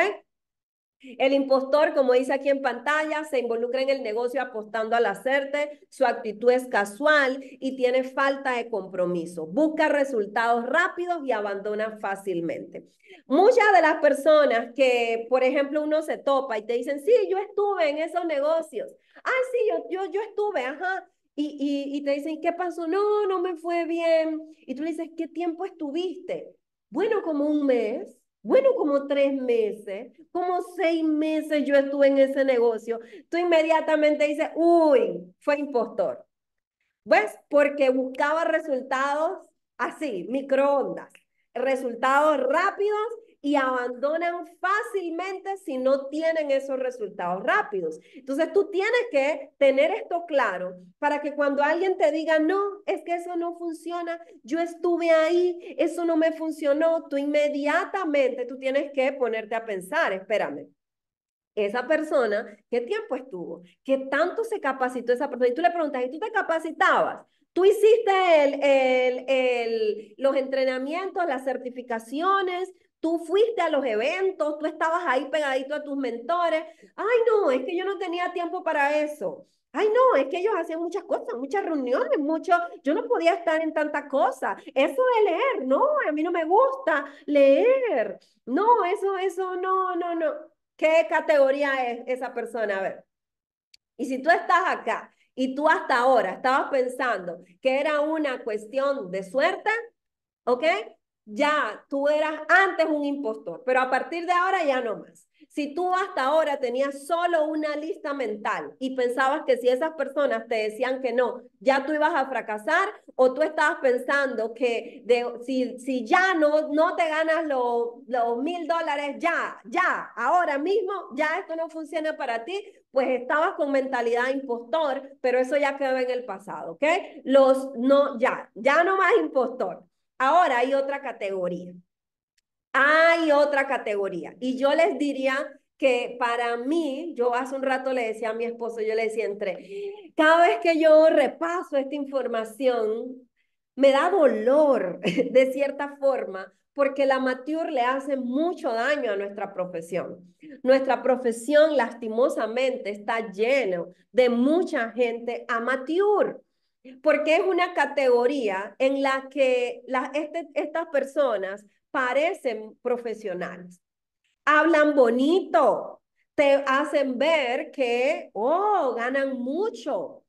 El impostor, como dice aquí en pantalla, se involucra en el negocio apostando al hacerte, su actitud es casual y tiene falta de compromiso. Busca resultados rápidos y abandona fácilmente. Muchas de las personas que, por ejemplo, uno se topa y te dicen, sí, yo estuve en esos negocios. Ah, sí, yo, yo, yo estuve, ajá. Y, y, y te dicen, ¿qué pasó? No, no me fue bien. Y tú le dices, ¿qué tiempo estuviste? Bueno, como un mes. Bueno, como tres meses, como seis meses yo estuve en ese negocio. Tú inmediatamente dices, uy, fue impostor. ¿Ves? Porque buscaba resultados así, microondas, resultados rápidos y abandonan fácilmente si no tienen esos resultados rápidos. Entonces tú tienes que tener esto claro para que cuando alguien te diga, no, es que eso no funciona, yo estuve ahí, eso no me funcionó, tú inmediatamente tú tienes que ponerte a pensar, espérame. Esa persona, ¿qué tiempo estuvo? ¿Qué tanto se capacitó esa persona? Y tú le preguntas, ¿y tú te capacitabas? Tú hiciste el, el, el, los entrenamientos, las certificaciones, Tú fuiste a los eventos, tú estabas ahí pegadito a tus mentores. Ay, no, es que yo no tenía tiempo para eso. Ay, no, es que ellos hacían muchas cosas, muchas reuniones, mucho. Yo no podía estar en tanta cosa. Eso de leer, no, a mí no me gusta leer. No, eso, eso, no, no, no. ¿Qué categoría es esa persona? A ver. Y si tú estás acá y tú hasta ahora estabas pensando que era una cuestión de suerte, ¿ok? Ya tú eras antes un impostor, pero a partir de ahora ya no más. Si tú hasta ahora tenías solo una lista mental y pensabas que si esas personas te decían que no, ya tú ibas a fracasar, o tú estabas pensando que de, si, si ya no, no te ganas los, mil dólares, ya, ya, ahora mismo, ya esto no funciona para ti, pues estabas con mentalidad impostor, pero eso ya quedó en el pasado, ¿ok? Los no, ya, ya no más impostor. Ahora hay otra categoría. Hay otra categoría. Y yo les diría que para mí, yo hace un rato le decía a mi esposo, yo le decía entre, cada vez que yo repaso esta información, me da dolor de cierta forma, porque la amateur le hace mucho daño a nuestra profesión. Nuestra profesión lastimosamente está lleno de mucha gente amateur porque es una categoría en la que este, estas personas parecen profesionales. Hablan bonito, te hacen ver que, oh, ganan mucho.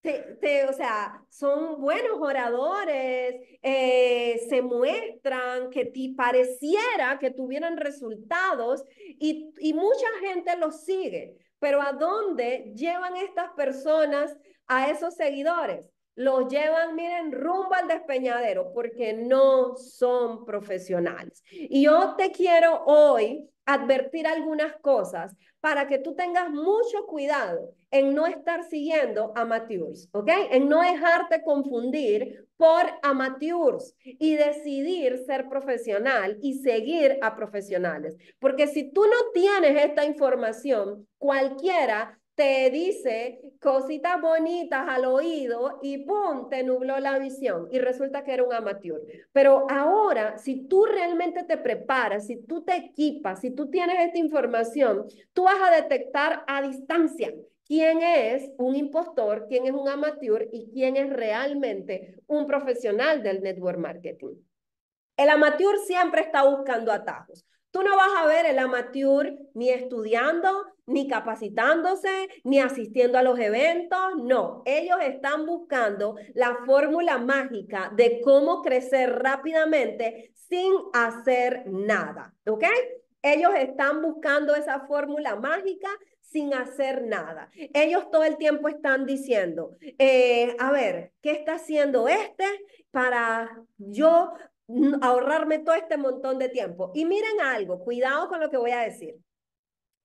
Te, o sea, son buenos oradores, eh, se muestran que ti pareciera que tuvieran resultados y, y mucha gente los sigue. Pero ¿a dónde llevan estas personas a esos seguidores? los llevan, miren, rumbo al despeñadero porque no son profesionales. Y yo te quiero hoy advertir algunas cosas para que tú tengas mucho cuidado en no estar siguiendo amateurs, ¿ok? En no dejarte confundir por amateurs y decidir ser profesional y seguir a profesionales. Porque si tú no tienes esta información, cualquiera te dice cositas bonitas al oído y ¡pum! te nubló la visión y resulta que era un amateur. Pero ahora, si tú realmente te preparas, si tú te equipas, si tú tienes esta información, tú vas a detectar a distancia quién es un impostor, quién es un amateur y quién es realmente un profesional del network marketing. El amateur siempre está buscando atajos. Tú no vas a ver el amateur ni estudiando, ni capacitándose, ni asistiendo a los eventos. No, ellos están buscando la fórmula mágica de cómo crecer rápidamente sin hacer nada. ¿Ok? Ellos están buscando esa fórmula mágica sin hacer nada. Ellos todo el tiempo están diciendo, eh, a ver, ¿qué está haciendo este para yo ahorrarme todo este montón de tiempo. Y miren algo, cuidado con lo que voy a decir.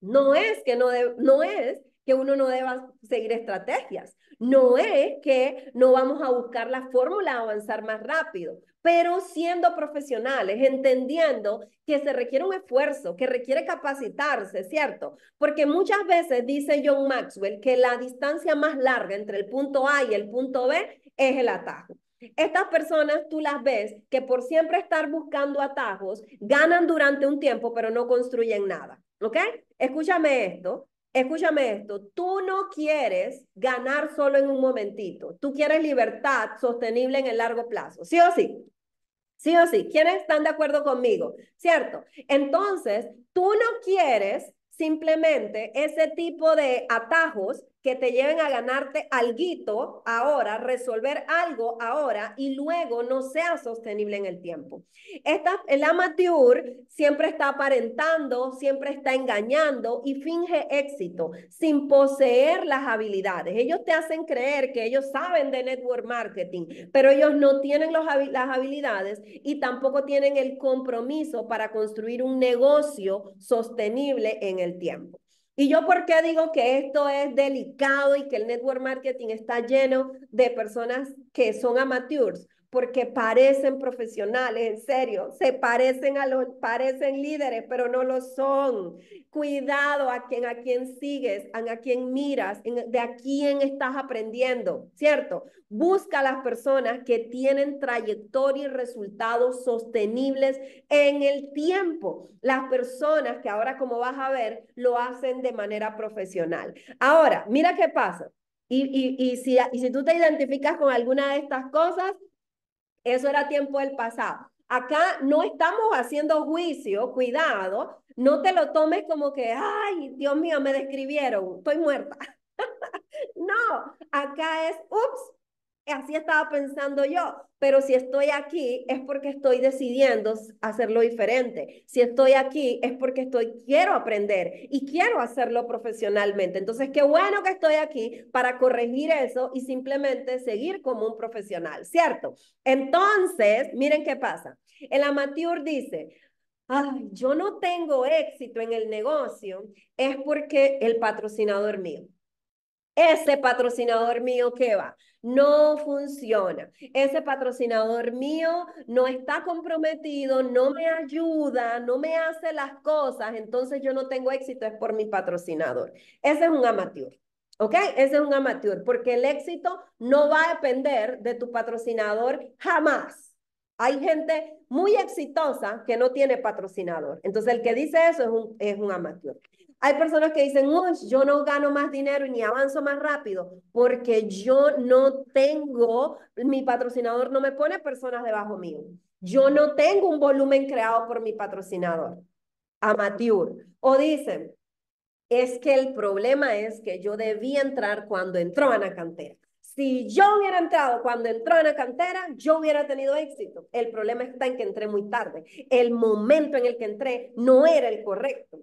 No es que no, no es que uno no deba seguir estrategias. No es que no vamos a buscar la fórmula de avanzar más rápido, pero siendo profesionales, entendiendo que se requiere un esfuerzo, que requiere capacitarse, ¿cierto? Porque muchas veces dice John Maxwell que la distancia más larga entre el punto A y el punto B es el atajo. Estas personas tú las ves que por siempre estar buscando atajos, ganan durante un tiempo, pero no construyen nada. ¿Ok? Escúchame esto. Escúchame esto, tú no quieres ganar solo en un momentito, tú quieres libertad sostenible en el largo plazo, ¿sí o sí? ¿Sí o sí? ¿Quiénes están de acuerdo conmigo? ¿Cierto? Entonces, tú no quieres simplemente ese tipo de atajos que te lleven a ganarte algo ahora, resolver algo ahora y luego no sea sostenible en el tiempo. Esta, el amateur siempre está aparentando, siempre está engañando y finge éxito sin poseer las habilidades. Ellos te hacen creer que ellos saben de network marketing, pero ellos no tienen los, las habilidades y tampoco tienen el compromiso para construir un negocio sostenible en el tiempo. Y yo por qué digo que esto es delicado y que el network marketing está lleno de personas que son amateurs, porque parecen profesionales, en serio, se parecen a los, parecen líderes, pero no lo son. Cuidado a quien, a quien sigues, a, a quien miras, de a quién estás aprendiendo, ¿cierto? Busca a las personas que tienen trayectoria y resultados sostenibles en el tiempo. Las personas que ahora, como vas a ver, lo hacen de manera profesional. Ahora, mira qué pasa. Y, y, y, si, y si tú te identificas con alguna de estas cosas, eso era tiempo del pasado. Acá no estamos haciendo juicio, cuidado, no te lo tomes como que, ay, Dios mío, me describieron, estoy muerta. no, acá es, ups, así estaba pensando yo, pero si estoy aquí es porque estoy decidiendo hacerlo diferente. Si estoy aquí es porque estoy quiero aprender y quiero hacerlo profesionalmente. Entonces, qué bueno que estoy aquí para corregir eso y simplemente seguir como un profesional, ¿cierto? Entonces, miren qué pasa. El amateur dice, Ay, yo no tengo éxito en el negocio, es porque el patrocinador mío. Ese patrocinador mío que va, no funciona. Ese patrocinador mío no está comprometido, no me ayuda, no me hace las cosas, entonces yo no tengo éxito, es por mi patrocinador. Ese es un amateur. ¿Ok? Ese es un amateur, porque el éxito no va a depender de tu patrocinador jamás. Hay gente muy exitosa que no tiene patrocinador. Entonces, el que dice eso es un, es un amateur. Hay personas que dicen, yo no gano más dinero y ni avanzo más rápido porque yo no tengo, mi patrocinador no me pone personas debajo mío. Yo no tengo un volumen creado por mi patrocinador. Amateur. O dicen, es que el problema es que yo debía entrar cuando entró a la cantera. Si yo hubiera entrado cuando entró en la cantera, yo hubiera tenido éxito. El problema está en que entré muy tarde. El momento en el que entré no era el correcto.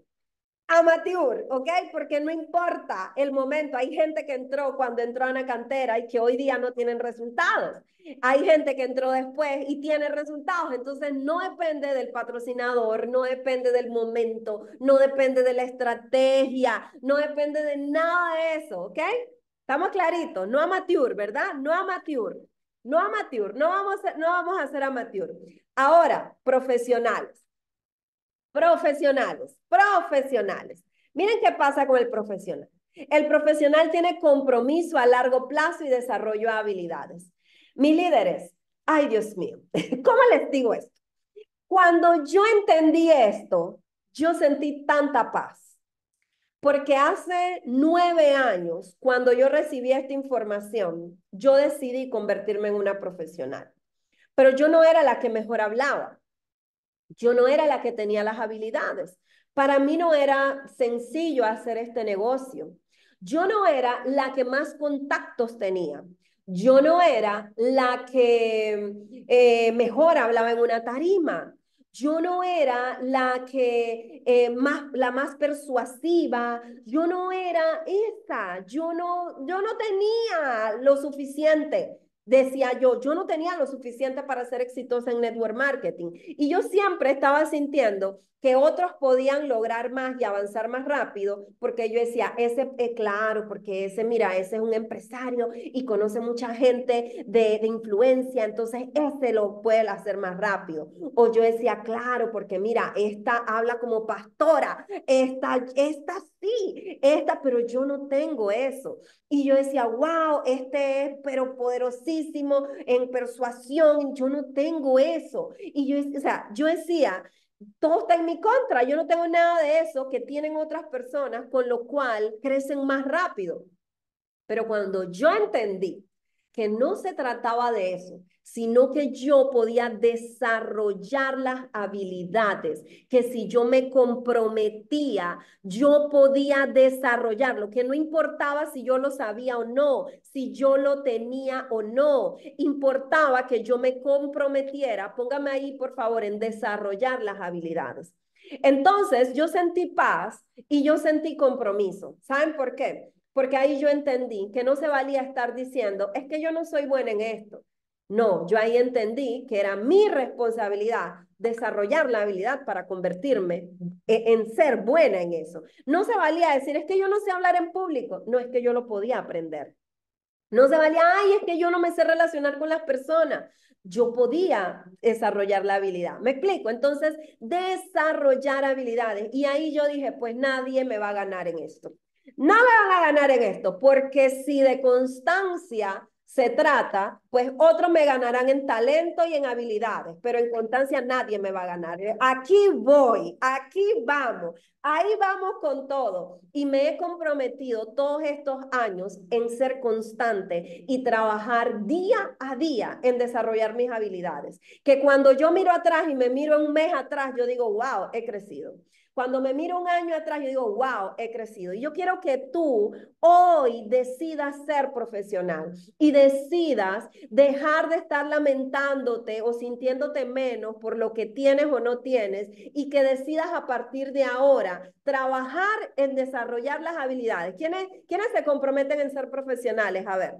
Amateur, ¿ok? Porque no importa el momento. Hay gente que entró cuando entró a una cantera y que hoy día no tienen resultados. Hay gente que entró después y tiene resultados. Entonces no depende del patrocinador, no depende del momento, no depende de la estrategia, no depende de nada de eso, ¿ok? Estamos claritos, no amateur, ¿verdad? No amateur. No amateur, no vamos a, no vamos a ser amateur. Ahora, profesionales. Profesionales, profesionales. Miren qué pasa con el profesional. El profesional tiene compromiso a largo plazo y desarrollo de habilidades. Mis líderes, ay Dios mío, ¿cómo les digo esto? Cuando yo entendí esto, yo sentí tanta paz. Porque hace nueve años, cuando yo recibí esta información, yo decidí convertirme en una profesional. Pero yo no era la que mejor hablaba. Yo no era la que tenía las habilidades. Para mí no era sencillo hacer este negocio. Yo no era la que más contactos tenía. Yo no era la que eh, mejor hablaba en una tarima. Yo no era la que eh, más, la más persuasiva. Yo no era esa. Yo no, yo no tenía lo suficiente decía yo, yo no tenía lo suficiente para ser exitosa en network marketing. Y yo siempre estaba sintiendo que otros podían lograr más y avanzar más rápido, porque yo decía, ese es claro, porque ese, mira, ese es un empresario y conoce mucha gente de, de influencia, entonces ese lo puede hacer más rápido. O yo decía, claro, porque mira, esta habla como pastora, esta, esta sí, esta, pero yo no tengo eso. Y yo decía, wow, este es, pero poderosísimo en persuasión, yo no tengo eso. Y yo, o sea, yo decía, todo está en mi contra, yo no tengo nada de eso que tienen otras personas, con lo cual crecen más rápido. Pero cuando yo entendí que no se trataba de eso, sino que yo podía desarrollar las habilidades, que si yo me comprometía, yo podía desarrollarlo, que no importaba si yo lo sabía o no, si yo lo tenía o no, importaba que yo me comprometiera, póngame ahí por favor en desarrollar las habilidades. Entonces yo sentí paz y yo sentí compromiso. ¿Saben por qué? Porque ahí yo entendí que no se valía estar diciendo, es que yo no soy buena en esto. No, yo ahí entendí que era mi responsabilidad desarrollar la habilidad para convertirme e, en, ser buena en eso. No se valía decir, es que yo no sé hablar en público. No, es que yo lo podía aprender. No se valía, ay, es que yo no me sé relacionar con las personas. Yo podía desarrollar la habilidad. ¿Me explico? Entonces, desarrollar habilidades. Y ahí yo dije, pues nadie me va a ganar en esto. No me van a ganar en esto, porque si de constancia se trata, pues otros me ganarán en talento y en habilidades, pero en constancia nadie me va a ganar. Aquí voy, aquí vamos, ahí vamos con todo. Y me he comprometido todos estos años en ser constante y trabajar día a día en desarrollar mis habilidades. Que cuando yo miro atrás y me miro un mes atrás, yo digo, wow, he crecido. Cuando me miro un año atrás, yo digo, wow, he crecido. Y yo quiero que tú hoy decidas ser profesional y decidas dejar de estar lamentándote o sintiéndote menos por lo que tienes o no tienes y que decidas a partir de ahora trabajar en desarrollar las habilidades. ¿Quiénes, ¿quiénes se comprometen en ser profesionales? A ver.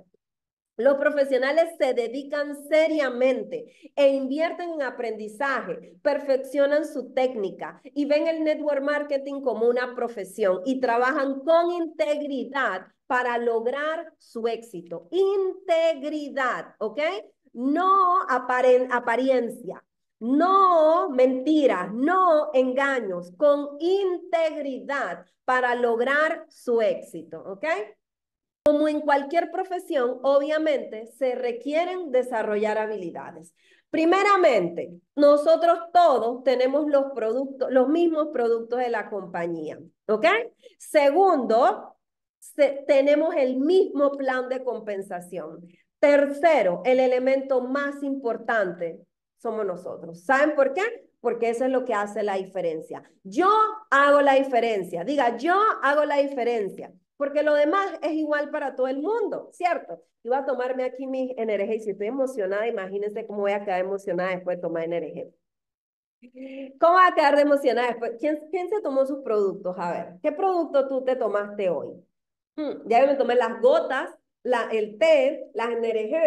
Los profesionales se dedican seriamente e invierten en aprendizaje, perfeccionan su técnica y ven el network marketing como una profesión y trabajan con integridad para lograr su éxito. Integridad, ¿ok? No apariencia, no mentiras, no engaños, con integridad para lograr su éxito, ¿ok? Como en cualquier profesión, obviamente se requieren desarrollar habilidades. Primeramente, nosotros todos tenemos los productos, los mismos productos de la compañía, ¿ok? Segundo, tenemos el mismo plan de compensación. Tercero, el elemento más importante somos nosotros. ¿Saben por qué? Porque eso es lo que hace la diferencia. Yo hago la diferencia. Diga, yo hago la diferencia porque lo demás es igual para todo el mundo, ¿cierto? Yo voy a tomarme aquí mi NRG y si estoy emocionada, imagínense cómo voy a quedar emocionada después de tomar NRG. ¿Cómo va a quedar emocionada después? ¿Quién, ¿Quién, se tomó sus productos? A ver, ¿qué producto tú te tomaste hoy? Hmm, ya me tomé las gotas, la, el té, las energías.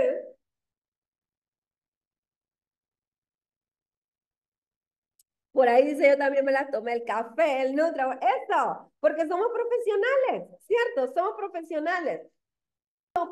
Por ahí dice yo también me las tomé el café, el Nutra, eso, porque somos profesionales, ¿cierto? Somos profesionales.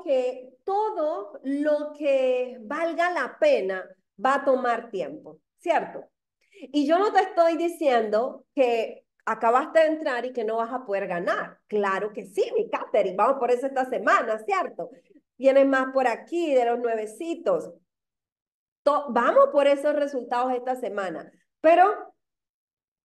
Que, todo lo que valga la pena va a tomar tiempo, ¿cierto? Y yo no te estoy diciendo que acabaste de entrar y que no vas a poder ganar. Claro que sí, mi Catherine, vamos por eso esta semana, ¿cierto? Tienes más por aquí de los nuevecitos. vamos por esos resultados esta semana. Pero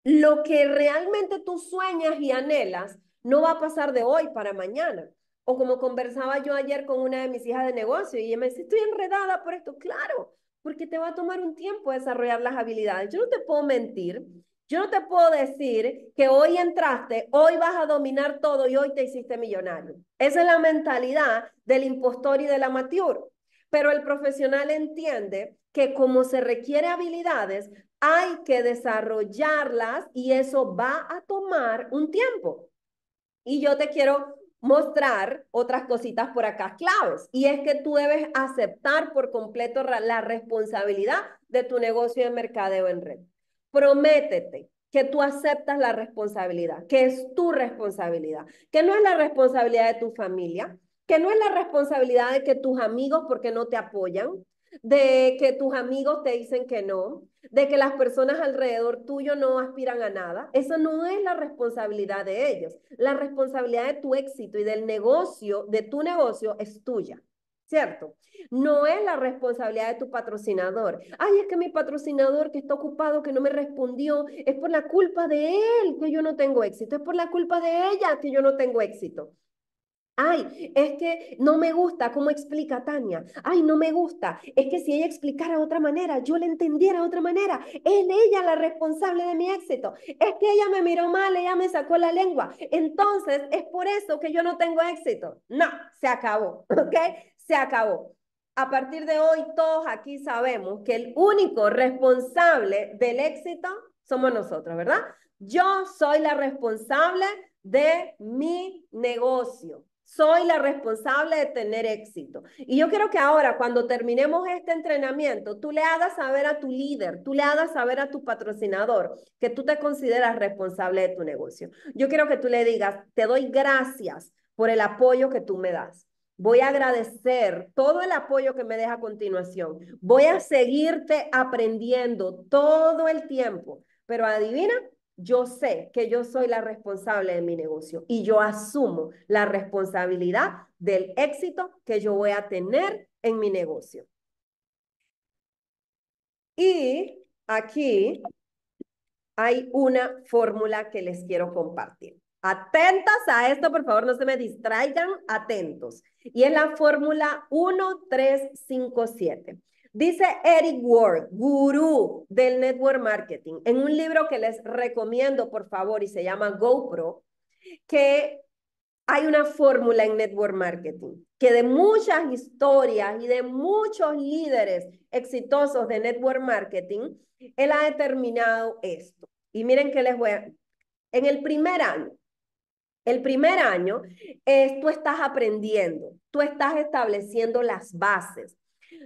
lo que realmente tú sueñas y anhelas no va a pasar de hoy para mañana. O como conversaba yo ayer con una de mis hijas de negocio y ella me dice, estoy enredada por esto. Claro, porque te va a tomar un tiempo desarrollar las habilidades. Yo no te puedo mentir, yo no te puedo decir que hoy entraste, hoy vas a dominar todo y hoy te hiciste millonario. Esa es la mentalidad del impostor y del amateur. Pero el profesional entiende que como se requiere habilidades, hay que desarrollarlas y eso va a tomar un tiempo. Y yo te quiero mostrar otras cositas por acá claves. Y es que tú debes aceptar por completo la responsabilidad de tu negocio de mercadeo en red. Prométete que tú aceptas la responsabilidad, que es tu responsabilidad, que no es la responsabilidad de tu familia, que no es la responsabilidad de que tus amigos porque no te apoyan, de que tus amigos te dicen que no, de que las personas alrededor tuyo no aspiran a nada. Eso no es la responsabilidad de ellos. La responsabilidad de tu éxito y del negocio, de tu negocio, es tuya. ¿Cierto? No es la responsabilidad de tu patrocinador. Ay, es que mi patrocinador que está ocupado, que no me respondió, es por la culpa de él que yo no tengo éxito, es por la culpa de ella que yo no tengo éxito. Ay, es que no me gusta cómo explica Tania. Ay, no me gusta. Es que si ella explicara de otra manera, yo le entendiera de otra manera. Es ella la responsable de mi éxito. Es que ella me miró mal, ella me sacó la lengua. Entonces, es por eso que yo no tengo éxito. No, se acabó, ¿ok? Se acabó. A partir de hoy, todos aquí sabemos que el único responsable del éxito somos nosotros, ¿verdad? Yo soy la responsable de mi negocio. Soy la responsable de tener éxito. Y yo quiero que ahora, cuando terminemos este entrenamiento, tú le hagas saber a tu líder, tú le hagas saber a tu patrocinador que tú te consideras responsable de tu negocio. Yo quiero que tú le digas, te doy gracias por el apoyo que tú me das. Voy a agradecer todo el apoyo que me deja a continuación. Voy a seguirte aprendiendo todo el tiempo. Pero adivina, yo sé que yo soy la responsable de mi negocio y yo asumo la responsabilidad del éxito que yo voy a tener en mi negocio. Y aquí hay una fórmula que les quiero compartir. Atentas a esto, por favor, no se me distraigan, atentos. Y es la fórmula 1357. Dice Eric Ward, gurú del network marketing, en un libro que les recomiendo, por favor, y se llama GoPro, que hay una fórmula en network marketing, que de muchas historias y de muchos líderes exitosos de network marketing, él ha determinado esto. Y miren que les voy a... En el primer año, el primer año, tú estás aprendiendo, tú estás estableciendo las bases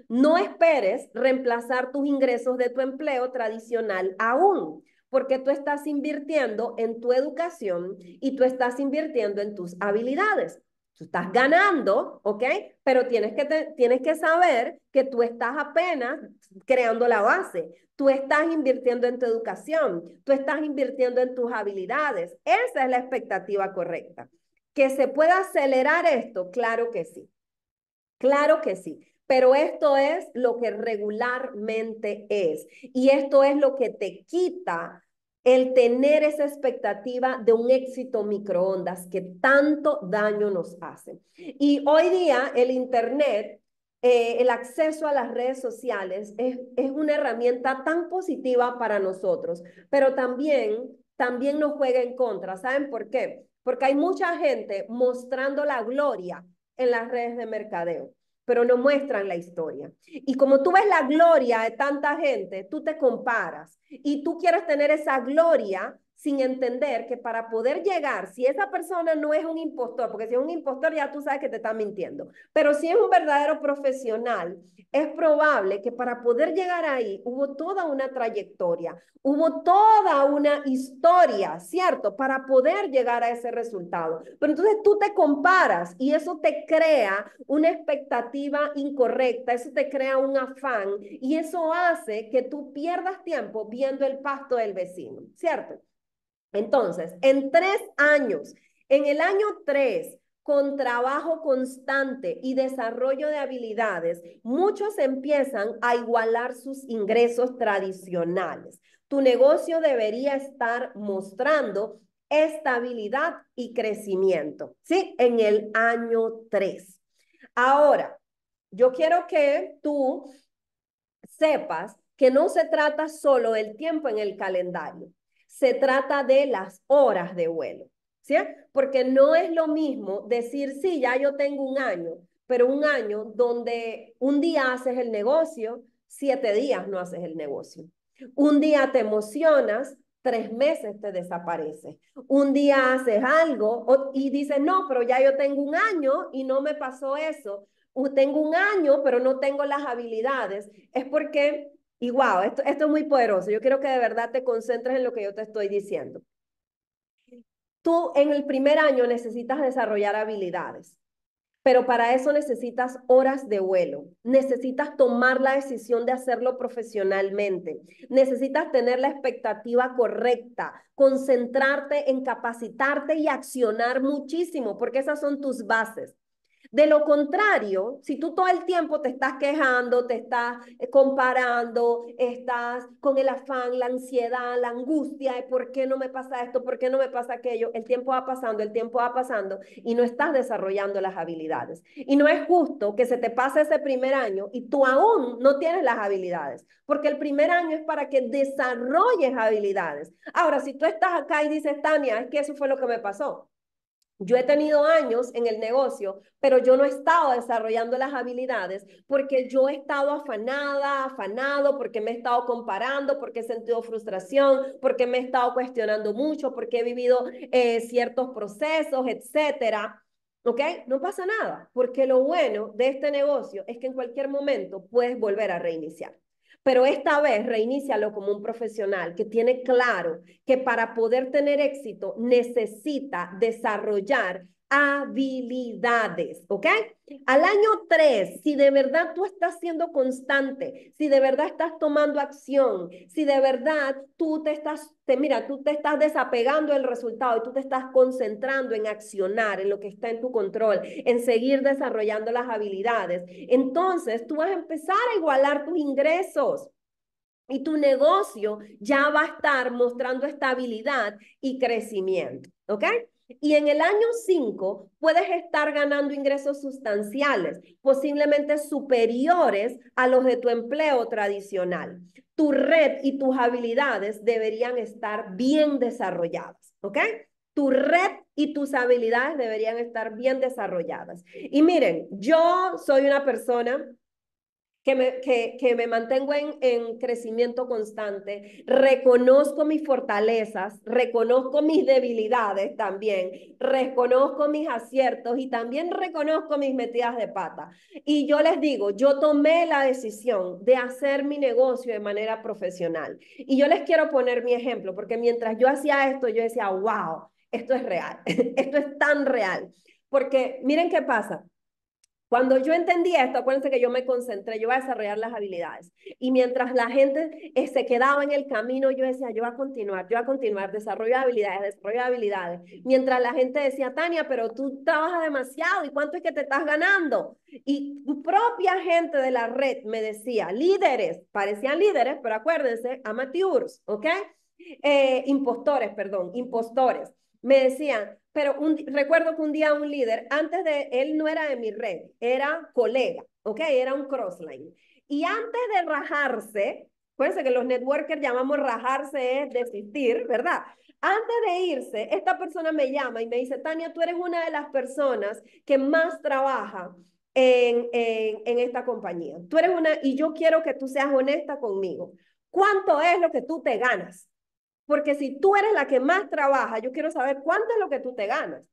no esperes reemplazar tus ingresos de tu empleo tradicional aún, porque tú estás invirtiendo en tu educación y tú estás invirtiendo en tus habilidades. Tú estás ganando, ¿ok? Pero tienes que, tienes que saber que tú estás apenas creando la base. Tú estás invirtiendo en tu educación, tú estás invirtiendo en tus habilidades. Esa es la expectativa correcta. ¿Que se pueda acelerar esto? Claro que sí. Claro que sí. Pero esto es lo que regularmente es. Y esto es lo que te quita el tener esa expectativa de un éxito microondas que tanto daño nos hace. Y hoy día el Internet, eh, el acceso a las redes sociales es, es una herramienta tan positiva para nosotros, pero también, también nos juega en contra. ¿Saben por qué? Porque hay mucha gente mostrando la gloria en las redes de mercadeo pero no muestran la historia. Y como tú ves la gloria de tanta gente, tú te comparas y tú quieres tener esa gloria sin entender que para poder llegar, si esa persona no es un impostor, porque si es un impostor ya tú sabes que te está mintiendo, pero si es un verdadero profesional, es probable que para poder llegar ahí hubo toda una trayectoria, hubo toda una historia, ¿cierto? Para poder llegar a ese resultado. Pero entonces tú te comparas y eso te crea una expectativa incorrecta, eso te crea un afán y eso hace que tú pierdas tiempo viendo el pasto del vecino, ¿cierto? Entonces, en tres años, en el año tres, con trabajo constante y desarrollo de habilidades, muchos empiezan a igualar sus ingresos tradicionales. Tu negocio debería estar mostrando estabilidad y crecimiento, ¿sí? En el año 3. Ahora, yo quiero que tú sepas que no se trata solo del tiempo en el calendario se trata de las horas de vuelo, ¿sí? Porque no es lo mismo decir, sí, ya yo tengo un año, pero un año donde un día haces el negocio, siete días no haces el negocio. Un día te emocionas, tres meses te desaparece. Un día haces algo y dices, no, pero ya yo tengo un año y no me pasó eso. tengo un año, pero no tengo las habilidades. Es porque y wow, esto, esto es muy poderoso. Yo quiero que de verdad te concentres en lo que yo te estoy diciendo. Tú en el primer año necesitas desarrollar habilidades, pero para eso necesitas horas de vuelo, necesitas tomar la decisión de hacerlo profesionalmente, necesitas tener la expectativa correcta, concentrarte en capacitarte y accionar muchísimo, porque esas son tus bases. De lo contrario, si tú todo el tiempo te estás quejando, te estás eh, comparando, estás con el afán, la ansiedad, la angustia de por qué no me pasa esto, por qué no me pasa aquello, el tiempo va pasando, el tiempo va pasando y no estás desarrollando las habilidades. Y no es justo que se te pase ese primer año y tú aún no tienes las habilidades, porque el primer año es para que desarrolles habilidades. Ahora, si tú estás acá y dices, Tania, es que eso fue lo que me pasó. Yo he tenido años en el negocio, pero yo no he estado desarrollando las habilidades porque yo he estado afanada, afanado, porque me he estado comparando, porque he sentido frustración, porque me he estado cuestionando mucho, porque he vivido eh, ciertos procesos, etcétera. ¿Ok? No pasa nada, porque lo bueno de este negocio es que en cualquier momento puedes volver a reiniciar pero esta vez reinícialo como un profesional que tiene claro que para poder tener éxito necesita desarrollar habilidades, ¿ok? Al año 3, si de verdad tú estás siendo constante, si de verdad estás tomando acción, si de verdad tú te estás, te, mira, tú te estás desapegando del resultado y tú te estás concentrando en accionar, en lo que está en tu control, en seguir desarrollando las habilidades, entonces tú vas a empezar a igualar tus ingresos. Y tu negocio ya va a estar mostrando estabilidad y crecimiento, ¿ok? Y en el año 5 puedes estar ganando ingresos sustanciales, posiblemente superiores a los de tu empleo tradicional. Tu red y tus habilidades deberían estar bien desarrolladas, ¿ok? Tu red y tus habilidades deberían estar bien desarrolladas. Y miren, yo soy una persona que me, que, que me mantengo en, en crecimiento constante, reconozco mis fortalezas, reconozco mis debilidades también, reconozco mis aciertos y también reconozco mis metidas de pata. Y yo les digo, yo tomé la decisión de hacer mi negocio de manera profesional. Y yo les quiero poner mi ejemplo, porque mientras yo hacía esto, yo decía, wow, esto es real, esto es tan real. Porque miren qué pasa. Cuando yo entendí esto, acuérdense que yo me concentré, yo iba a desarrollar las habilidades. Y mientras la gente eh, se quedaba en el camino, yo decía, yo voy a continuar, yo voy a continuar, desarrollo habilidades, desarrollo habilidades. Mientras la gente decía, Tania, pero tú trabajas demasiado, ¿y cuánto es que te estás ganando? Y propia gente de la red me decía, líderes, parecían líderes, pero acuérdense, amateurs, ¿ok? Eh, impostores, perdón, impostores. Me decían, pero un, recuerdo que un día un líder, antes de, él no era de mi red, era colega, ¿ok? Era un crossline. Y antes de rajarse, acuérdense que los networkers llamamos rajarse es desistir, ¿verdad? Antes de irse, esta persona me llama y me dice, Tania, tú eres una de las personas que más trabaja en, en, en esta compañía. Tú eres una, y yo quiero que tú seas honesta conmigo. ¿Cuánto es lo que tú te ganas? Porque si tú eres la que más trabaja, yo quiero saber cuánto es lo que tú te ganas.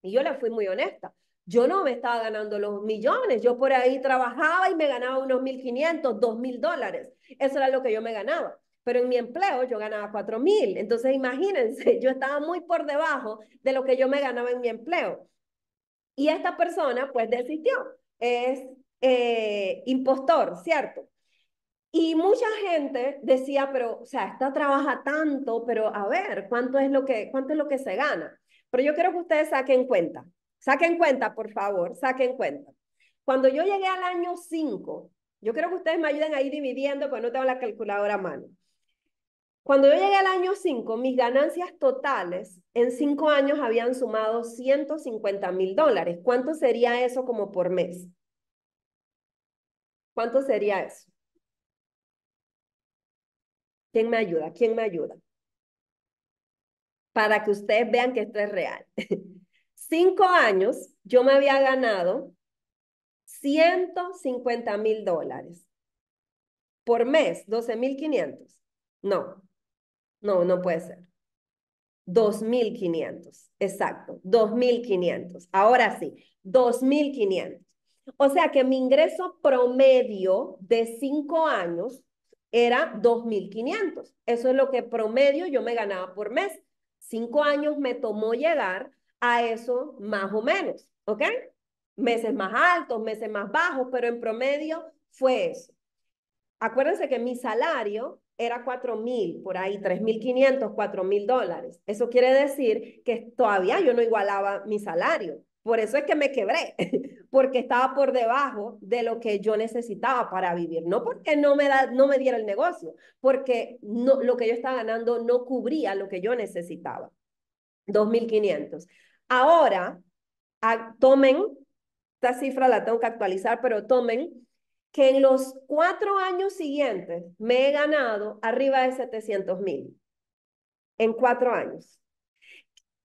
Y yo le fui muy honesta. Yo no me estaba ganando los millones. Yo por ahí trabajaba y me ganaba unos 1.500, 2.000 dólares. Eso era lo que yo me ganaba. Pero en mi empleo yo ganaba 4.000. Entonces imagínense, yo estaba muy por debajo de lo que yo me ganaba en mi empleo. Y esta persona pues desistió. Es eh, impostor, ¿cierto? Y mucha gente decía, pero, o sea, esta trabaja tanto, pero a ver, ¿cuánto es lo que, cuánto es lo que se gana? Pero yo quiero que ustedes saquen cuenta. Saquen cuenta, por favor, saquen cuenta. Cuando yo llegué al año 5, yo quiero que ustedes me ayuden a ir dividiendo, porque no tengo la calculadora a mano. Cuando yo llegué al año 5, mis ganancias totales en 5 años habían sumado 150 mil dólares. ¿Cuánto sería eso como por mes? ¿Cuánto sería eso? ¿Quién me ayuda? ¿Quién me ayuda? Para que ustedes vean que esto es real. Cinco años yo me había ganado 150 mil dólares. Por mes, 12 mil 500. No, no, no puede ser. 2.500, exacto, 2.500. Ahora sí, 2.500. O sea que mi ingreso promedio de cinco años era 2.500. Eso es lo que promedio yo me ganaba por mes. Cinco años me tomó llegar a eso más o menos, ¿ok? Meses más altos, meses más bajos, pero en promedio fue eso. Acuérdense que mi salario era 4.000, por ahí 3.500, 4.000 dólares. Eso quiere decir que todavía yo no igualaba mi salario. Por eso es que me quebré, porque estaba por debajo de lo que yo necesitaba para vivir. No porque no me, da, no me diera el negocio, porque no, lo que yo estaba ganando no cubría lo que yo necesitaba. 2.500. Ahora, tomen, esta cifra la tengo que actualizar, pero tomen que en los cuatro años siguientes me he ganado arriba de 700 mil. En cuatro años.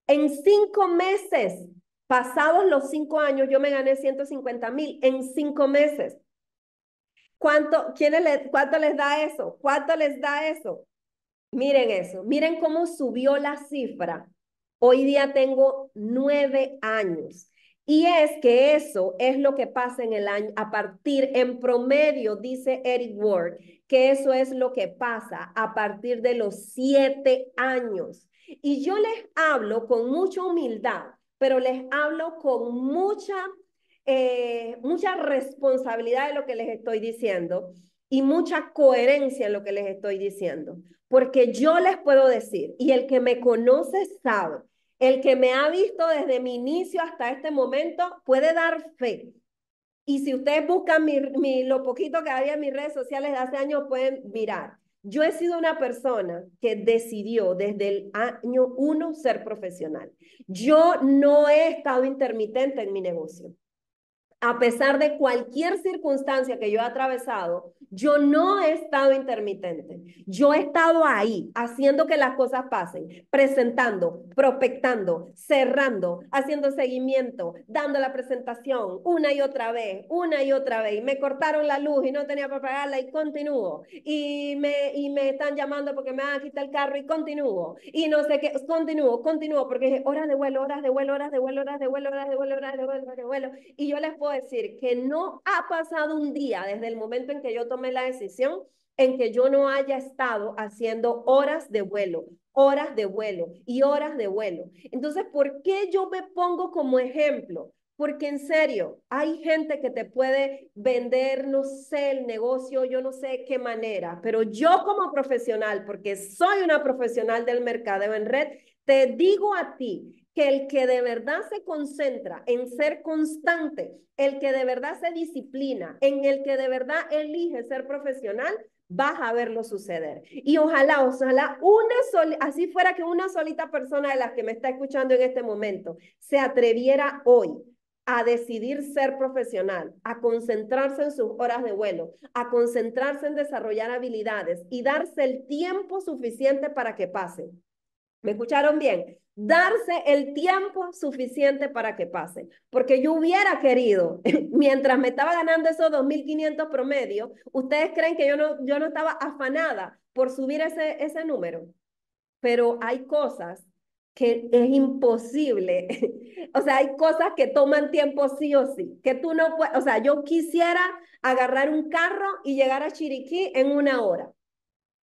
En cinco meses Pasados los cinco años, yo me gané 150 mil en cinco meses. ¿Cuánto, quiénes le, ¿Cuánto les da eso? ¿Cuánto les da eso? Miren eso, miren cómo subió la cifra. Hoy día tengo nueve años. Y es que eso es lo que pasa en el año, a partir, en promedio, dice Eric Ward, que eso es lo que pasa a partir de los siete años. Y yo les hablo con mucha humildad, pero les hablo con mucha, eh, mucha responsabilidad de lo que les estoy diciendo y mucha coherencia en lo que les estoy diciendo. Porque yo les puedo decir, y el que me conoce sabe, el que me ha visto desde mi inicio hasta este momento puede dar fe. Y si ustedes buscan mi, lo poquito que había en mis redes sociales de hace años, pueden mirar. Yo he sido una persona que decidió desde el año uno ser profesional. Yo no he estado intermitente en mi negocio a pesar de cualquier circunstancia que yo he atravesado, yo no he estado intermitente. Yo he estado ahí, haciendo que las cosas pasen, presentando, prospectando, cerrando, haciendo seguimiento, dando la presentación una y otra vez, una y otra vez. Y me cortaron la luz y no tenía para pagarla y continúo. Y me, y me están llamando porque me van a el carro y continúo. Y no sé qué, continúo, continúo, porque horas de vuelo, horas de vuelo, horas de vuelo, horas de vuelo, horas de vuelo, horas de vuelo, horas de vuelo. Y yo les puedo decir que no ha pasado un día desde el momento en que yo tomé la decisión en que yo no haya estado haciendo horas de vuelo, horas de vuelo y horas de vuelo. Entonces, ¿por qué yo me pongo como ejemplo? Porque en serio, hay gente que te puede vender, no sé, el negocio, yo no sé qué manera, pero yo como profesional, porque soy una profesional del mercado en red, te digo a ti que el que de verdad se concentra en ser constante, el que de verdad se disciplina, en el que de verdad elige ser profesional, vas a verlo suceder. Y ojalá, ojalá, una sola, así fuera que una solita persona de las que me está escuchando en este momento se atreviera hoy a decidir ser profesional, a concentrarse en sus horas de vuelo, a concentrarse en desarrollar habilidades y darse el tiempo suficiente para que pasen ¿Me escucharon bien? Darse el tiempo suficiente para que pase. Porque yo hubiera querido, mientras me estaba ganando esos 2.500 promedio, ¿ustedes creen que yo no, yo no estaba afanada por subir ese, ese número? Pero hay cosas que es imposible. o sea, hay cosas que toman tiempo sí o sí, que tú no o sea, yo quisiera agarrar un carro y llegar a Chiriquí en una hora.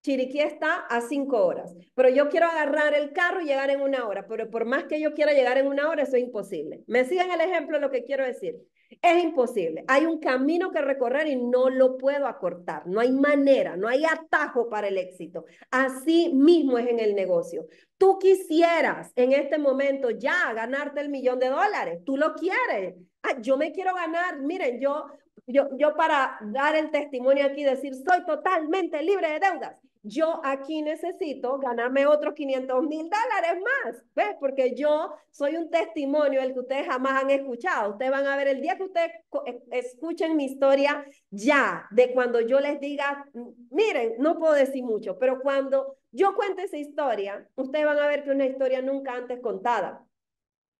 Chiriquí está a cinco horas, pero yo quiero agarrar el carro y llegar en una hora, pero por más que yo quiera llegar en una hora, eso es imposible. ¿Me siguen el ejemplo de lo que quiero decir? Es imposible. Hay un camino que recorrer y no lo puedo acortar. No hay manera, no hay atajo para el éxito. Así mismo es en el negocio. Tú quisieras en este momento ya ganarte el millón de dólares. Tú lo quieres. Ah, yo me quiero ganar. Miren, yo, yo, yo para dar el testimonio aquí, decir, soy totalmente libre de deudas yo aquí necesito ganarme otros 500 mil dólares más, ¿ves? Porque yo soy un testimonio el que ustedes jamás han escuchado. Ustedes van a ver el día que ustedes eh, escuchen mi historia ya, de cuando yo les diga, miren, no puedo decir mucho, pero cuando yo cuente esa historia, ustedes van a ver que es una historia nunca antes contada.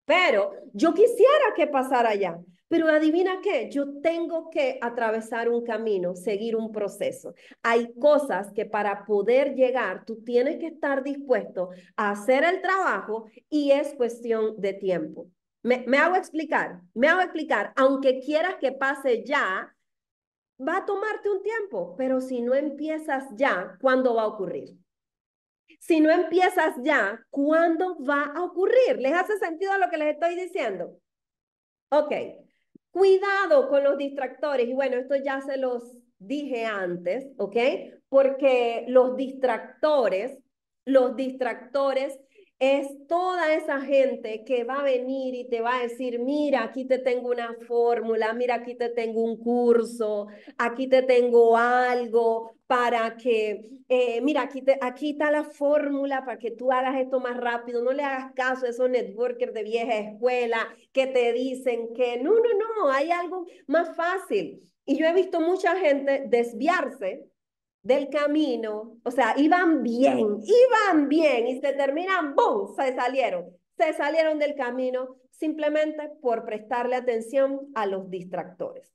Pero yo quisiera que pasara ya. Pero adivina qué, yo tengo que atravesar un camino, seguir un proceso. Hay cosas que para poder llegar, tú tienes que estar dispuesto a hacer el trabajo y es cuestión de tiempo. Me, hago explicar, me hago explicar, aunque quieras que pase ya, va a tomarte un tiempo, pero si no empiezas ya, ¿cuándo va a ocurrir? Si no empiezas ya, ¿cuándo va a ocurrir? ¿Les hace sentido lo que les estoy diciendo? Ok, Cuidado con los distractores. Y bueno, esto ya se los dije antes, ¿ok? Porque los distractores, los distractores es toda esa gente que va a venir y te va a decir, mira, aquí te tengo una fórmula, mira, aquí te tengo un curso, aquí te tengo algo para que, eh, mira, aquí, te, aquí está la fórmula para que tú hagas esto más rápido, no le hagas caso a esos networkers de vieja escuela que te dicen que no, no, no, hay algo más fácil. Y yo he visto mucha gente desviarse del camino, o sea, iban bien, iban bien y se terminan, ¡boom!, se salieron, se salieron del camino simplemente por prestarle atención a los distractores.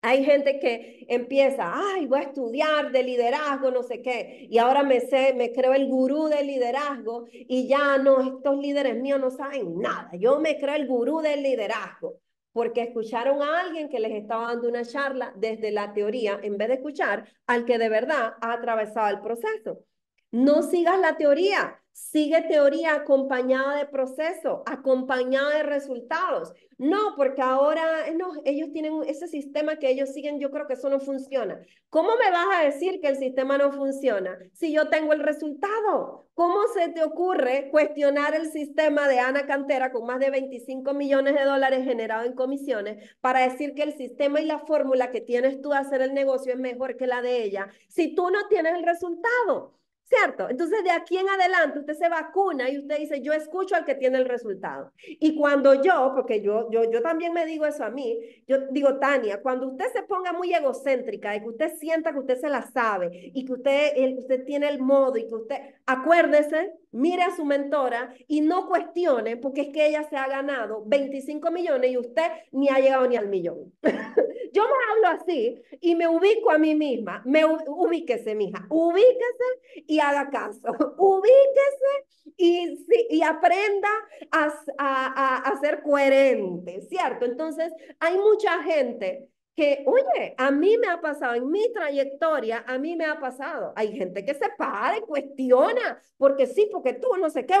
Hay gente que empieza, ay, voy a estudiar de liderazgo, no sé qué, y ahora me sé, me creo el gurú del liderazgo y ya no, estos líderes míos no saben nada, yo me creo el gurú del liderazgo porque escucharon a alguien que les estaba dando una charla desde la teoría en vez de escuchar al que de verdad ha atravesado el proceso. No sigas la teoría, sigue teoría acompañada de proceso, acompañada de resultados. No, porque ahora no, ellos tienen ese sistema que ellos siguen, yo creo que eso no funciona. ¿Cómo me vas a decir que el sistema no funciona si yo tengo el resultado? ¿Cómo se te ocurre cuestionar el sistema de Ana Cantera con más de 25 millones de dólares generados en comisiones para decir que el sistema y la fórmula que tienes tú de hacer el negocio es mejor que la de ella si tú no tienes el resultado? ¿Cierto? Entonces, de aquí en adelante, usted se vacuna y usted dice, yo escucho al que tiene el resultado. Y cuando yo, porque yo, yo, yo también me digo eso a mí, yo digo, Tania, cuando usted se ponga muy egocéntrica y que usted sienta que usted se la sabe y que usted, usted tiene el modo y que usted, acuérdese, mire a su mentora y no cuestione porque es que ella se ha ganado 25 millones y usted ni ha llegado ni al millón. yo me hablo así y me ubico a mí misma, me ubíquese, mija, ubíquese y haga caso, ubíquese y, y aprenda a, a, a ser coherente, ¿cierto? Entonces, hay mucha gente que, oye, a mí me ha pasado, en mi trayectoria, a mí me ha pasado. Hay gente que se para y cuestiona, porque sí, porque tú no sé qué.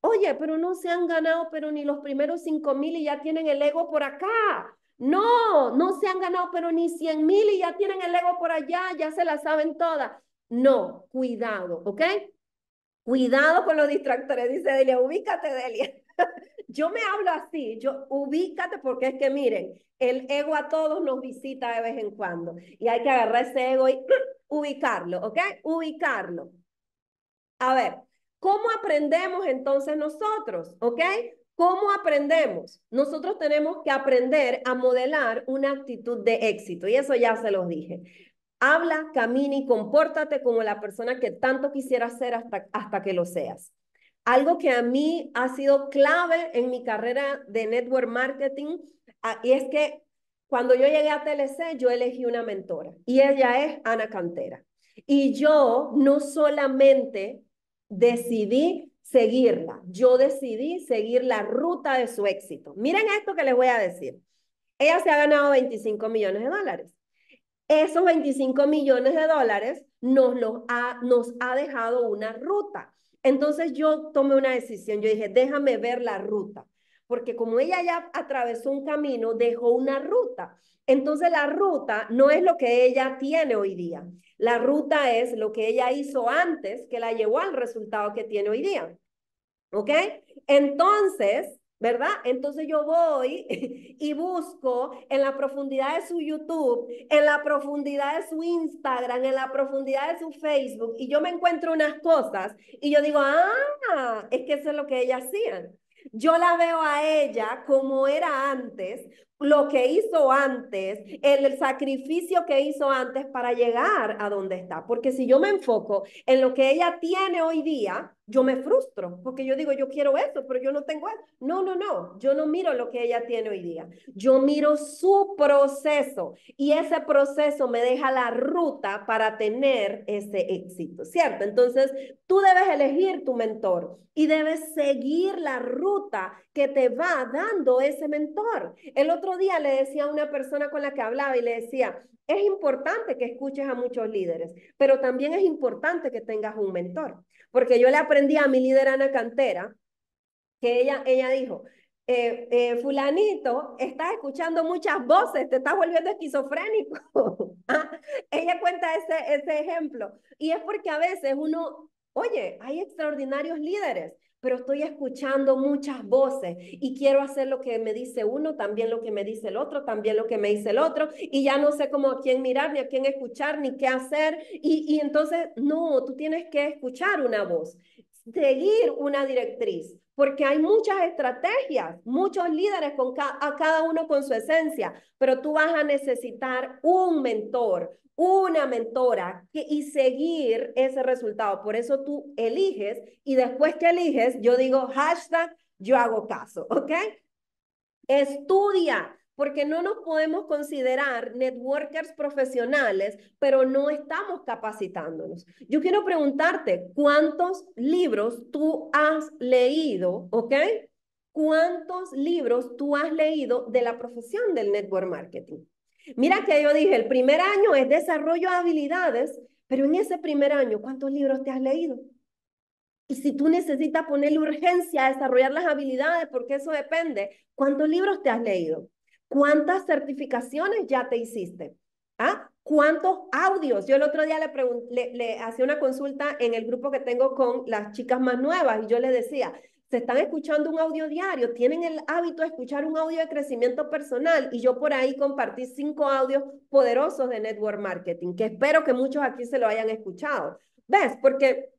oye, pero no se han ganado, pero ni los primeros cinco mil y ya tienen el ego por acá. No, no se han ganado, pero ni cien mil y ya tienen el ego por allá, ya se la saben todas. No, cuidado, ¿ok? Cuidado con los distractores, dice Delia, ubícate, Delia. yo me hablo así, yo ubícate porque es que miren, el ego a todos nos visita de vez en cuando y hay que agarrar ese ego y ubicarlo, ¿ok? Ubicarlo. A ver, ¿cómo aprendemos entonces nosotros? ¿Ok? ¿Cómo aprendemos? Nosotros tenemos que aprender a modelar una actitud de éxito y eso ya se los dije. Habla, camina y compórtate como la persona que tanto quisiera ser hasta, hasta que lo seas. Algo que a mí ha sido clave en mi carrera de network marketing ah, y es que cuando yo llegué a TLC, yo elegí una mentora y ella es Ana Cantera. Y yo no solamente decidí seguirla, yo decidí seguir la ruta de su éxito. Miren esto que les voy a decir. Ella se ha ganado 25 millones de dólares. Esos 25 millones de dólares nos, ha, nos ha dejado una ruta. Entonces yo tomé una decisión, yo dije, déjame ver la ruta, porque como ella ya atravesó un camino, dejó una ruta. Entonces la ruta no es lo que ella tiene hoy día. La ruta es lo que ella hizo antes que la llevó al resultado que tiene hoy día. ¿Ok? Entonces, ¿verdad? Entonces yo voy y busco en la profundidad de su YouTube, en la profundidad de su Instagram, en la profundidad de su Facebook, y yo me encuentro unas cosas y yo digo, ah, es que eso es lo que ella hacía. Yo la veo a ella como era antes, lo que hizo antes, el, sacrificio que hizo antes para llegar a donde está. Porque si yo me enfoco en lo que ella tiene hoy día, yo me frustro, porque yo digo, yo quiero eso, pero yo no tengo eso. No, no, no, yo no miro lo que ella tiene hoy día. Yo miro su proceso y ese proceso me deja la ruta para tener ese éxito, ¿cierto? Entonces, tú debes elegir tu mentor y debes seguir la ruta que te va dando ese mentor. El otro día le decía a una persona con la que hablaba y le decía, es importante que escuches a muchos líderes, pero también es importante que tengas un mentor, porque yo le aprendí a mi líder Ana Cantera, que ella, ella dijo, eh, eh, fulanito, estás escuchando muchas voces, te estás volviendo esquizofrénico. Ah, ella cuenta ese, ese ejemplo. Y es porque a veces uno, oye, hay extraordinarios líderes, pero estoy escuchando muchas voces y quiero hacer lo que me dice uno, también lo que me dice el otro, también lo que me dice el otro, y ya no sé cómo a quién mirar, ni a quién escuchar, ni qué hacer. Y, y entonces, no, tú tienes que escuchar una voz, seguir una directriz, porque hay muchas estrategias, muchos líderes con a cada uno con su esencia, pero tú vas a necesitar un mentor, una mentora y seguir ese resultado. Por eso tú eliges y después que eliges, yo digo hashtag, yo hago caso, ¿ok? Estudia, porque no nos podemos considerar networkers profesionales, pero no estamos capacitándonos. Yo quiero preguntarte, ¿cuántos libros tú has leído, ok? ¿Cuántos libros tú has leído de la profesión del network marketing? Mira que yo dije, el primer año es desarrollo de habilidades, pero en ese primer año, ¿cuántos libros te has leído? Y si tú necesitas ponerle urgencia a desarrollar las habilidades, porque eso depende, ¿cuántos libros te has leído? ¿Cuántas certificaciones ya te hiciste? ¿Ah? ¿Cuántos audios? Yo el otro día le, le, le hacía una consulta en el grupo que tengo con las chicas más nuevas y yo les decía, se están escuchando un audio diario, tienen el hábito de escuchar un audio de crecimiento personal y yo por ahí compartí cinco audios poderosos de network marketing, que espero que muchos aquí se lo hayan escuchado. ¿Ves? Porque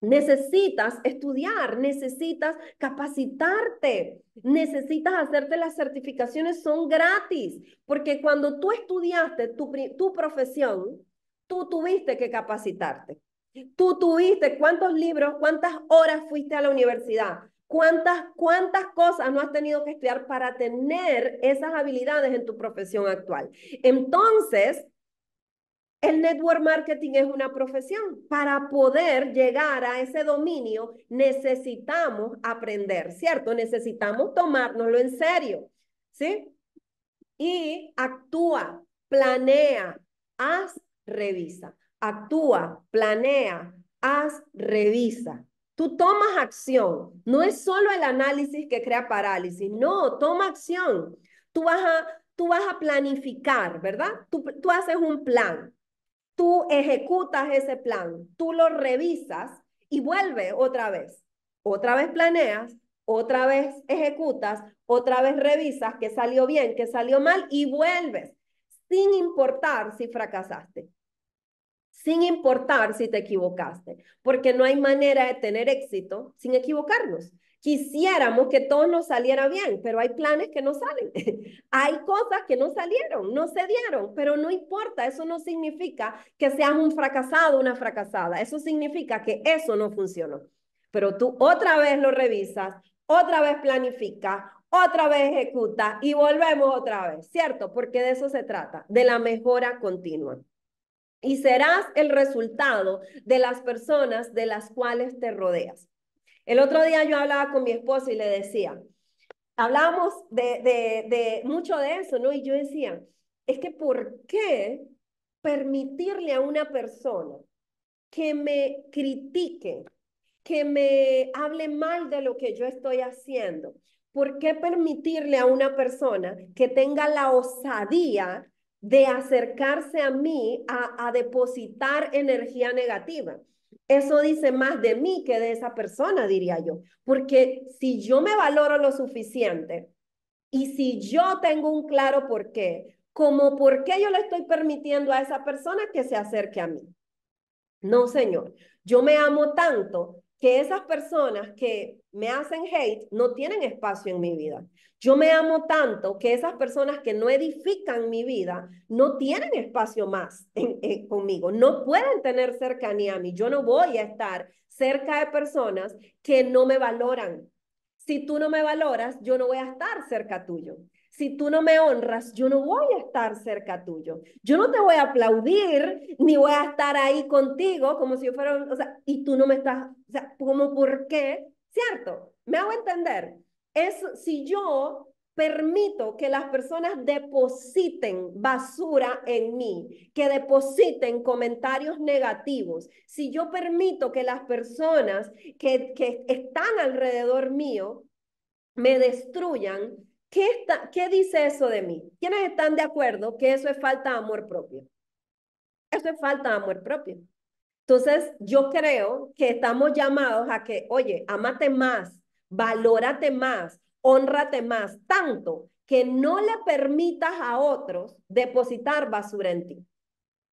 necesitas estudiar, necesitas capacitarte, necesitas hacerte las certificaciones, son gratis, porque cuando tú estudiaste tu, tu profesión, tú tuviste que capacitarte. Tú tuviste cuántos libros, cuántas horas fuiste a la universidad, cuántas, cuántas cosas no has tenido que estudiar para tener esas habilidades en tu profesión actual. Entonces, el network marketing es una profesión. Para poder llegar a ese dominio necesitamos aprender, ¿cierto? Necesitamos tomárnoslo en serio, ¿sí? Y actúa, planea, haz, revisa actúa, planea, haz, revisa. Tú tomas acción. No es solo el análisis que crea parálisis. No, toma acción. Tú vas a, tú vas a planificar, ¿verdad? Tú, tú haces un plan. Tú ejecutas ese plan. Tú lo revisas y vuelve otra vez. Otra vez planeas, otra vez ejecutas, otra vez revisas que salió bien, que salió mal y vuelves, sin importar si fracasaste sin importar si te equivocaste, porque no hay manera de tener éxito sin equivocarnos. Quisiéramos que todo nos saliera bien, pero hay planes que no salen. hay cosas que no salieron, no se dieron, pero no importa, eso no significa que seas un fracasado una fracasada, eso significa que eso no funcionó. Pero tú otra vez lo revisas, otra vez planifica, otra vez ejecuta y volvemos otra vez, ¿cierto? Porque de eso se trata, de la mejora continua. Y serás el resultado de las personas de las cuales te rodeas. El otro día yo hablaba con mi esposo y le decía, hablábamos de, mucho de eso, ¿no? Y yo decía, es que ¿por qué permitirle a una persona que me critique, que me hable mal de lo que yo estoy haciendo? ¿Por qué permitirle a una persona que tenga la osadía de acercarse a mí a, a depositar energía negativa? Eso dice más de mí que de esa persona, diría yo. Porque si yo me valoro lo suficiente y si yo tengo un claro por qué, como por qué yo le estoy permitiendo a esa persona que se acerque a mí. No, señor. Yo me amo tanto que esas personas que me hacen hate no tienen espacio en mi vida. Yo me amo tanto que esas personas que no edifican mi vida no tienen espacio más conmigo, no pueden tener cercanía a mí. Yo no voy a estar cerca de personas que no me valoran. Si tú no me valoras, yo no voy a estar cerca tuyo si tú no me honras, yo no voy a estar cerca tuyo. Yo no te voy a aplaudir, ni voy a estar ahí contigo como si yo fuera, o sea, y tú no me estás, o sea, como por qué, ¿cierto? Me hago entender. Es si yo permito que las personas depositen basura en mí, que depositen comentarios negativos, si yo permito que las personas que, que están alrededor mío me destruyan, ¿Qué, está, ¿Qué dice eso de mí? ¿Quiénes están de acuerdo que eso es falta de amor propio? Eso es falta de amor propio. Entonces, yo creo que estamos llamados a que, oye, amate más, valórate más, honrate más, tanto que no le permitas a otros depositar basura en ti.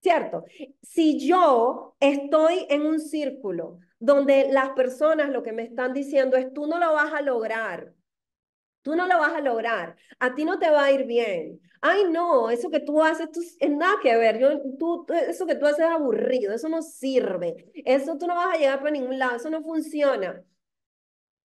¿Cierto? Si yo estoy en un círculo donde las personas lo que me están diciendo es, tú no lo vas a lograr, Tú no lo vas a lograr. A ti no te va a ir bien. Ay, no, eso que tú haces tú, es nada que ver. Yo, tú, eso que tú haces es aburrido. Eso no sirve. Eso tú no vas a llegar para ningún lado. Eso no funciona.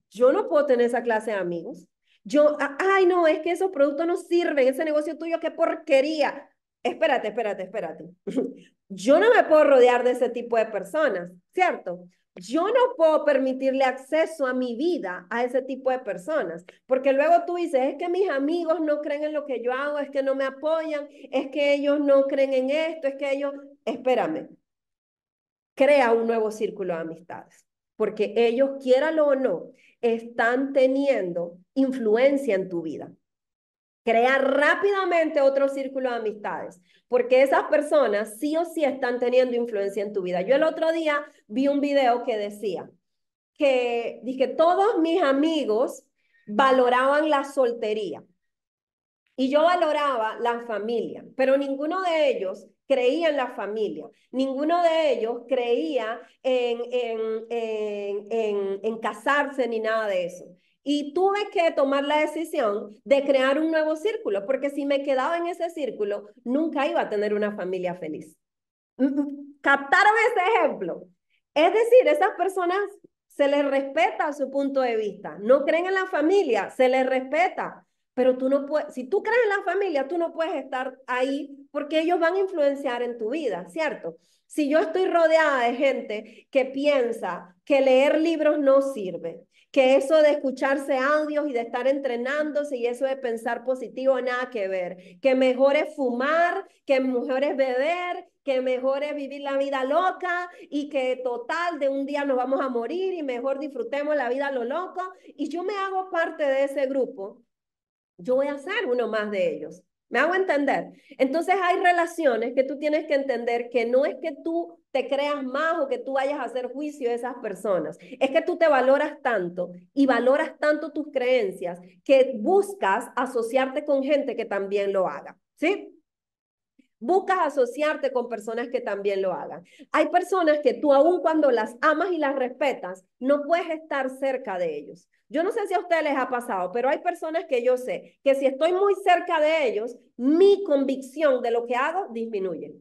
Yo no puedo tener esa clase de amigos. Yo, ay, no, es que esos productos no sirven. Ese negocio tuyo, qué porquería. Espérate, espérate, espérate. Yo no me puedo rodear de ese tipo de personas, ¿cierto? Yo no puedo permitirle acceso a mi vida a ese tipo de personas, porque luego tú dices, es que mis amigos no creen en lo que yo hago, es que no me apoyan, es que ellos no creen en esto, es que ellos, espérame, crea un nuevo círculo de amistades, porque ellos, quiéralo o no, están teniendo influencia en tu vida. Crea rápidamente otro círculo de amistades, porque esas personas sí o sí están teniendo influencia en tu vida. Yo el otro día vi un video que decía que dije, todos mis amigos valoraban la soltería y yo valoraba la familia, pero ninguno de ellos creía en la familia, ninguno de ellos creía en, en, en, en, casarse ni nada de eso. Y tuve que tomar la decisión de crear un nuevo círculo, porque si me quedaba en ese círculo, nunca iba a tener una familia feliz. Mm, mm, ¿Captaron ese ejemplo? Es decir, esas personas se les respeta su punto de vista. No creen en la familia, se les respeta. Pero tú no puedes, si tú crees en la familia, tú no puedes estar ahí porque ellos van a influenciar en tu vida, ¿cierto? Si yo estoy rodeada de gente que piensa que leer libros no sirve, que eso de escucharse audios y de estar entrenándose y eso de pensar positivo, nada que ver. Que mejor es fumar, que mejor es beber, que mejor es vivir la vida loca y que total de un día nos vamos a morir y mejor disfrutemos la vida lo loco. Y yo me hago parte de ese grupo, yo voy a ser uno más de ellos. ¿Me hago entender? Entonces hay relaciones que tú tienes que entender que no es que tú te creas más o que tú vayas a hacer juicio de esas personas. Es que tú te valoras tanto y valoras tanto tus creencias que buscas asociarte con gente que también lo haga. ¿Sí? Buscas asociarte con personas que también lo hagan. Hay personas que tú aun cuando las amas y las respetas, no puedes estar cerca de ellos. Yo no sé si a ustedes les ha pasado, pero hay personas que yo sé que si estoy muy cerca de ellos, mi convicción de lo que hago disminuye.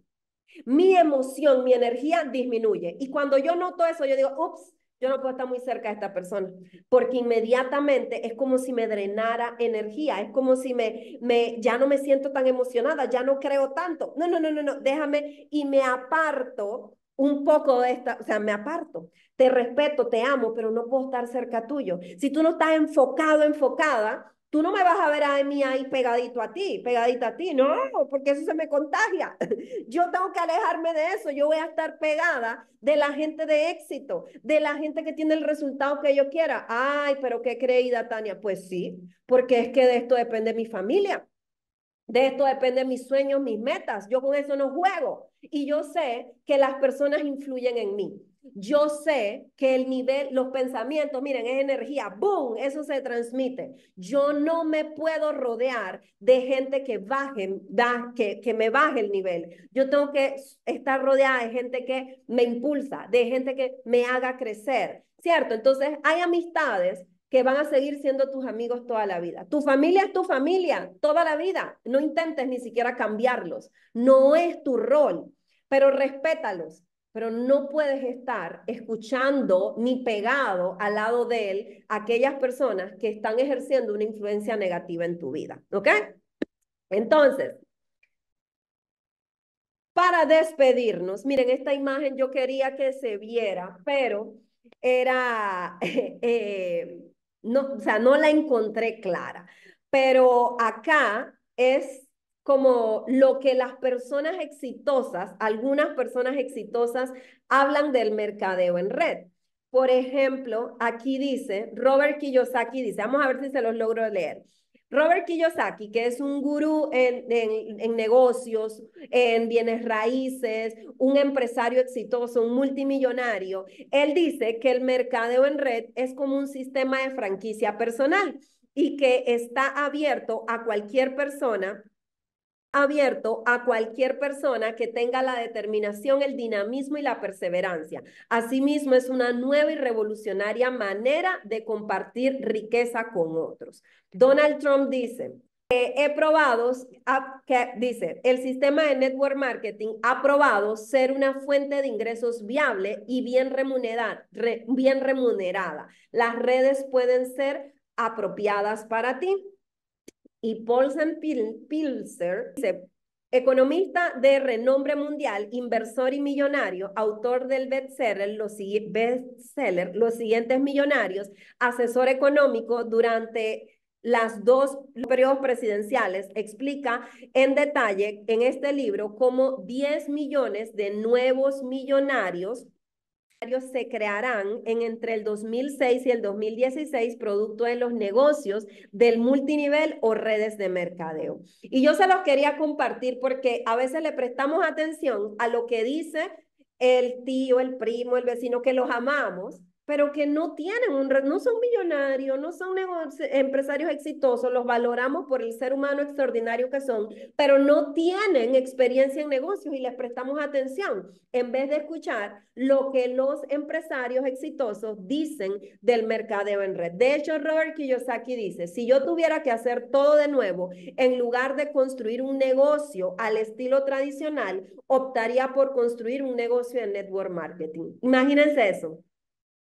Mi emoción, mi energía disminuye. Y cuando yo noto eso, yo digo, ups, yo no puedo estar muy cerca de esta persona, porque inmediatamente es como si me drenara energía, es como si me, me, ya no me siento tan emocionada, ya no creo tanto. No, no, no, no, no, déjame y me aparto un poco de esta, o sea, me aparto. Te respeto, te amo, pero no puedo estar cerca tuyo. Si tú no estás enfocado, enfocada, Tú no me vas a ver a mí ahí pegadito a ti, pegadita a ti, no, porque eso se me contagia. Yo tengo que alejarme de eso, yo voy a estar pegada de la gente de éxito, de la gente que tiene el resultado que yo quiera. Ay, pero qué creída, Tania. Pues sí, porque es que de esto depende mi familia. De esto depende mis sueños, mis metas. Yo con eso no juego. Y yo sé que las personas influyen en mí yo sé que el nivel, los pensamientos, miren, es energía, ¡boom! Eso se transmite. Yo no me puedo rodear de gente que baje, da, que, que me baje el nivel. Yo tengo que estar rodeada de gente que me impulsa, de gente que me haga crecer, ¿cierto? Entonces, hay amistades que van a seguir siendo tus amigos toda la vida. Tu familia es tu familia toda la vida. No intentes ni siquiera cambiarlos. No es tu rol, pero respétalos pero no puedes estar escuchando ni pegado al lado de él aquellas personas que están ejerciendo una influencia negativa en tu vida, ¿ok? Entonces, para despedirnos, miren, esta imagen yo quería que se viera, pero era, eh, no, o sea, no la encontré clara, pero acá es como lo que las personas exitosas, algunas personas exitosas hablan del mercadeo en red. Por ejemplo, aquí dice, Robert Kiyosaki dice, vamos a ver si se los logro leer. Robert Kiyosaki, que es un gurú en, en, en, negocios, en bienes raíces, un empresario exitoso, un multimillonario, él dice que el mercadeo en red es como un sistema de franquicia personal y que está abierto a cualquier persona abierto a cualquier persona que tenga la determinación, el dinamismo y la perseverancia. Asimismo, es una nueva y revolucionaria manera de compartir riqueza con otros. Donald Trump dice, he probado, que dice, el sistema de network marketing ha probado ser una fuente de ingresos viable y bien remunerada. bien remunerada. Las redes pueden ser apropiadas para ti y Paulsen Pilser, economista de renombre mundial, inversor y millonario, autor del bestseller Los, bestseller, Los siguientes millonarios, asesor económico durante las dos periodos presidenciales, explica en detalle en este libro cómo 10 millones de nuevos millonarios se crearán en entre el 2006 y el 2016 producto de los negocios del multinivel o redes de mercadeo. Y yo se los quería compartir porque a veces le prestamos atención a lo que dice el tío, el primo, el vecino, que los amamos, pero que no tienen un, no son millonarios, no son empresarios exitosos, los valoramos por el ser humano extraordinario que son, pero no tienen experiencia en negocios y les prestamos atención en vez de escuchar lo que los empresarios exitosos dicen del mercadeo en red. De hecho, Robert Kiyosaki dice, si yo tuviera que hacer todo de nuevo, en lugar de construir un negocio al estilo tradicional, optaría por construir un negocio de network marketing. Imagínense eso.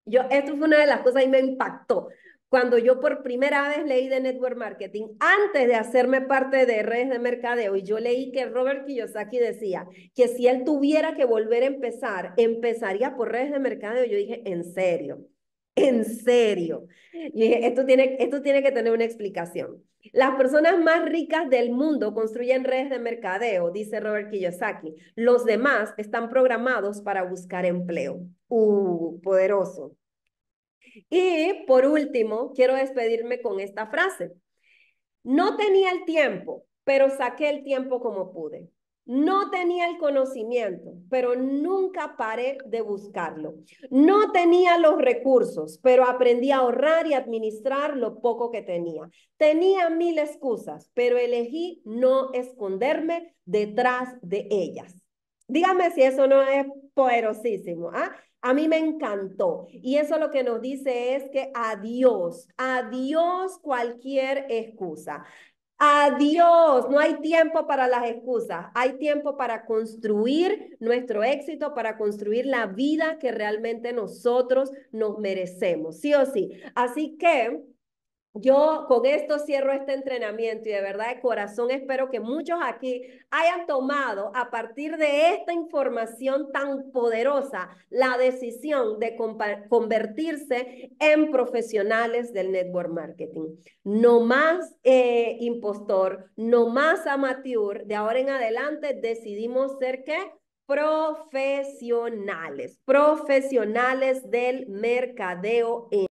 Yo, esto fue una de las cosas y me impactó. Cuando yo por primera vez leí de Network Marketing, antes de hacerme parte de redes de mercadeo, y yo leí que Robert Kiyosaki decía que si él tuviera que volver a empezar, empezaría por redes de mercadeo. Yo dije, en serio, en serio. Y esto tiene, esto tiene que tener una explicación. Las personas más ricas del mundo construyen redes de mercadeo, dice Robert Kiyosaki. Los demás están programados para buscar empleo. Uh, poderoso. Y por último, quiero despedirme con esta frase. No tenía el tiempo, pero saqué el tiempo como pude. No tenía el conocimiento, pero nunca paré de buscarlo. No tenía los recursos, pero aprendí a ahorrar y administrar lo poco que tenía. Tenía mil excusas, pero elegí no esconderme detrás de ellas. Dígame si eso no es poderosísimo. ¿ah? A mí me encantó. Y eso lo que nos dice es que adiós, adiós cualquier excusa. Adiós, no hay tiempo para las excusas, hay tiempo para construir nuestro éxito, para construir la vida que realmente nosotros nos merecemos, sí o sí. Así que yo con esto cierro este entrenamiento y de verdad de corazón espero que muchos aquí hayan tomado a partir de esta información tan poderosa la decisión de convertirse en profesionales del network marketing. No más eh, impostor, no más amateur. De ahora en adelante decidimos ser qué? Profesionales, profesionales del mercadeo. En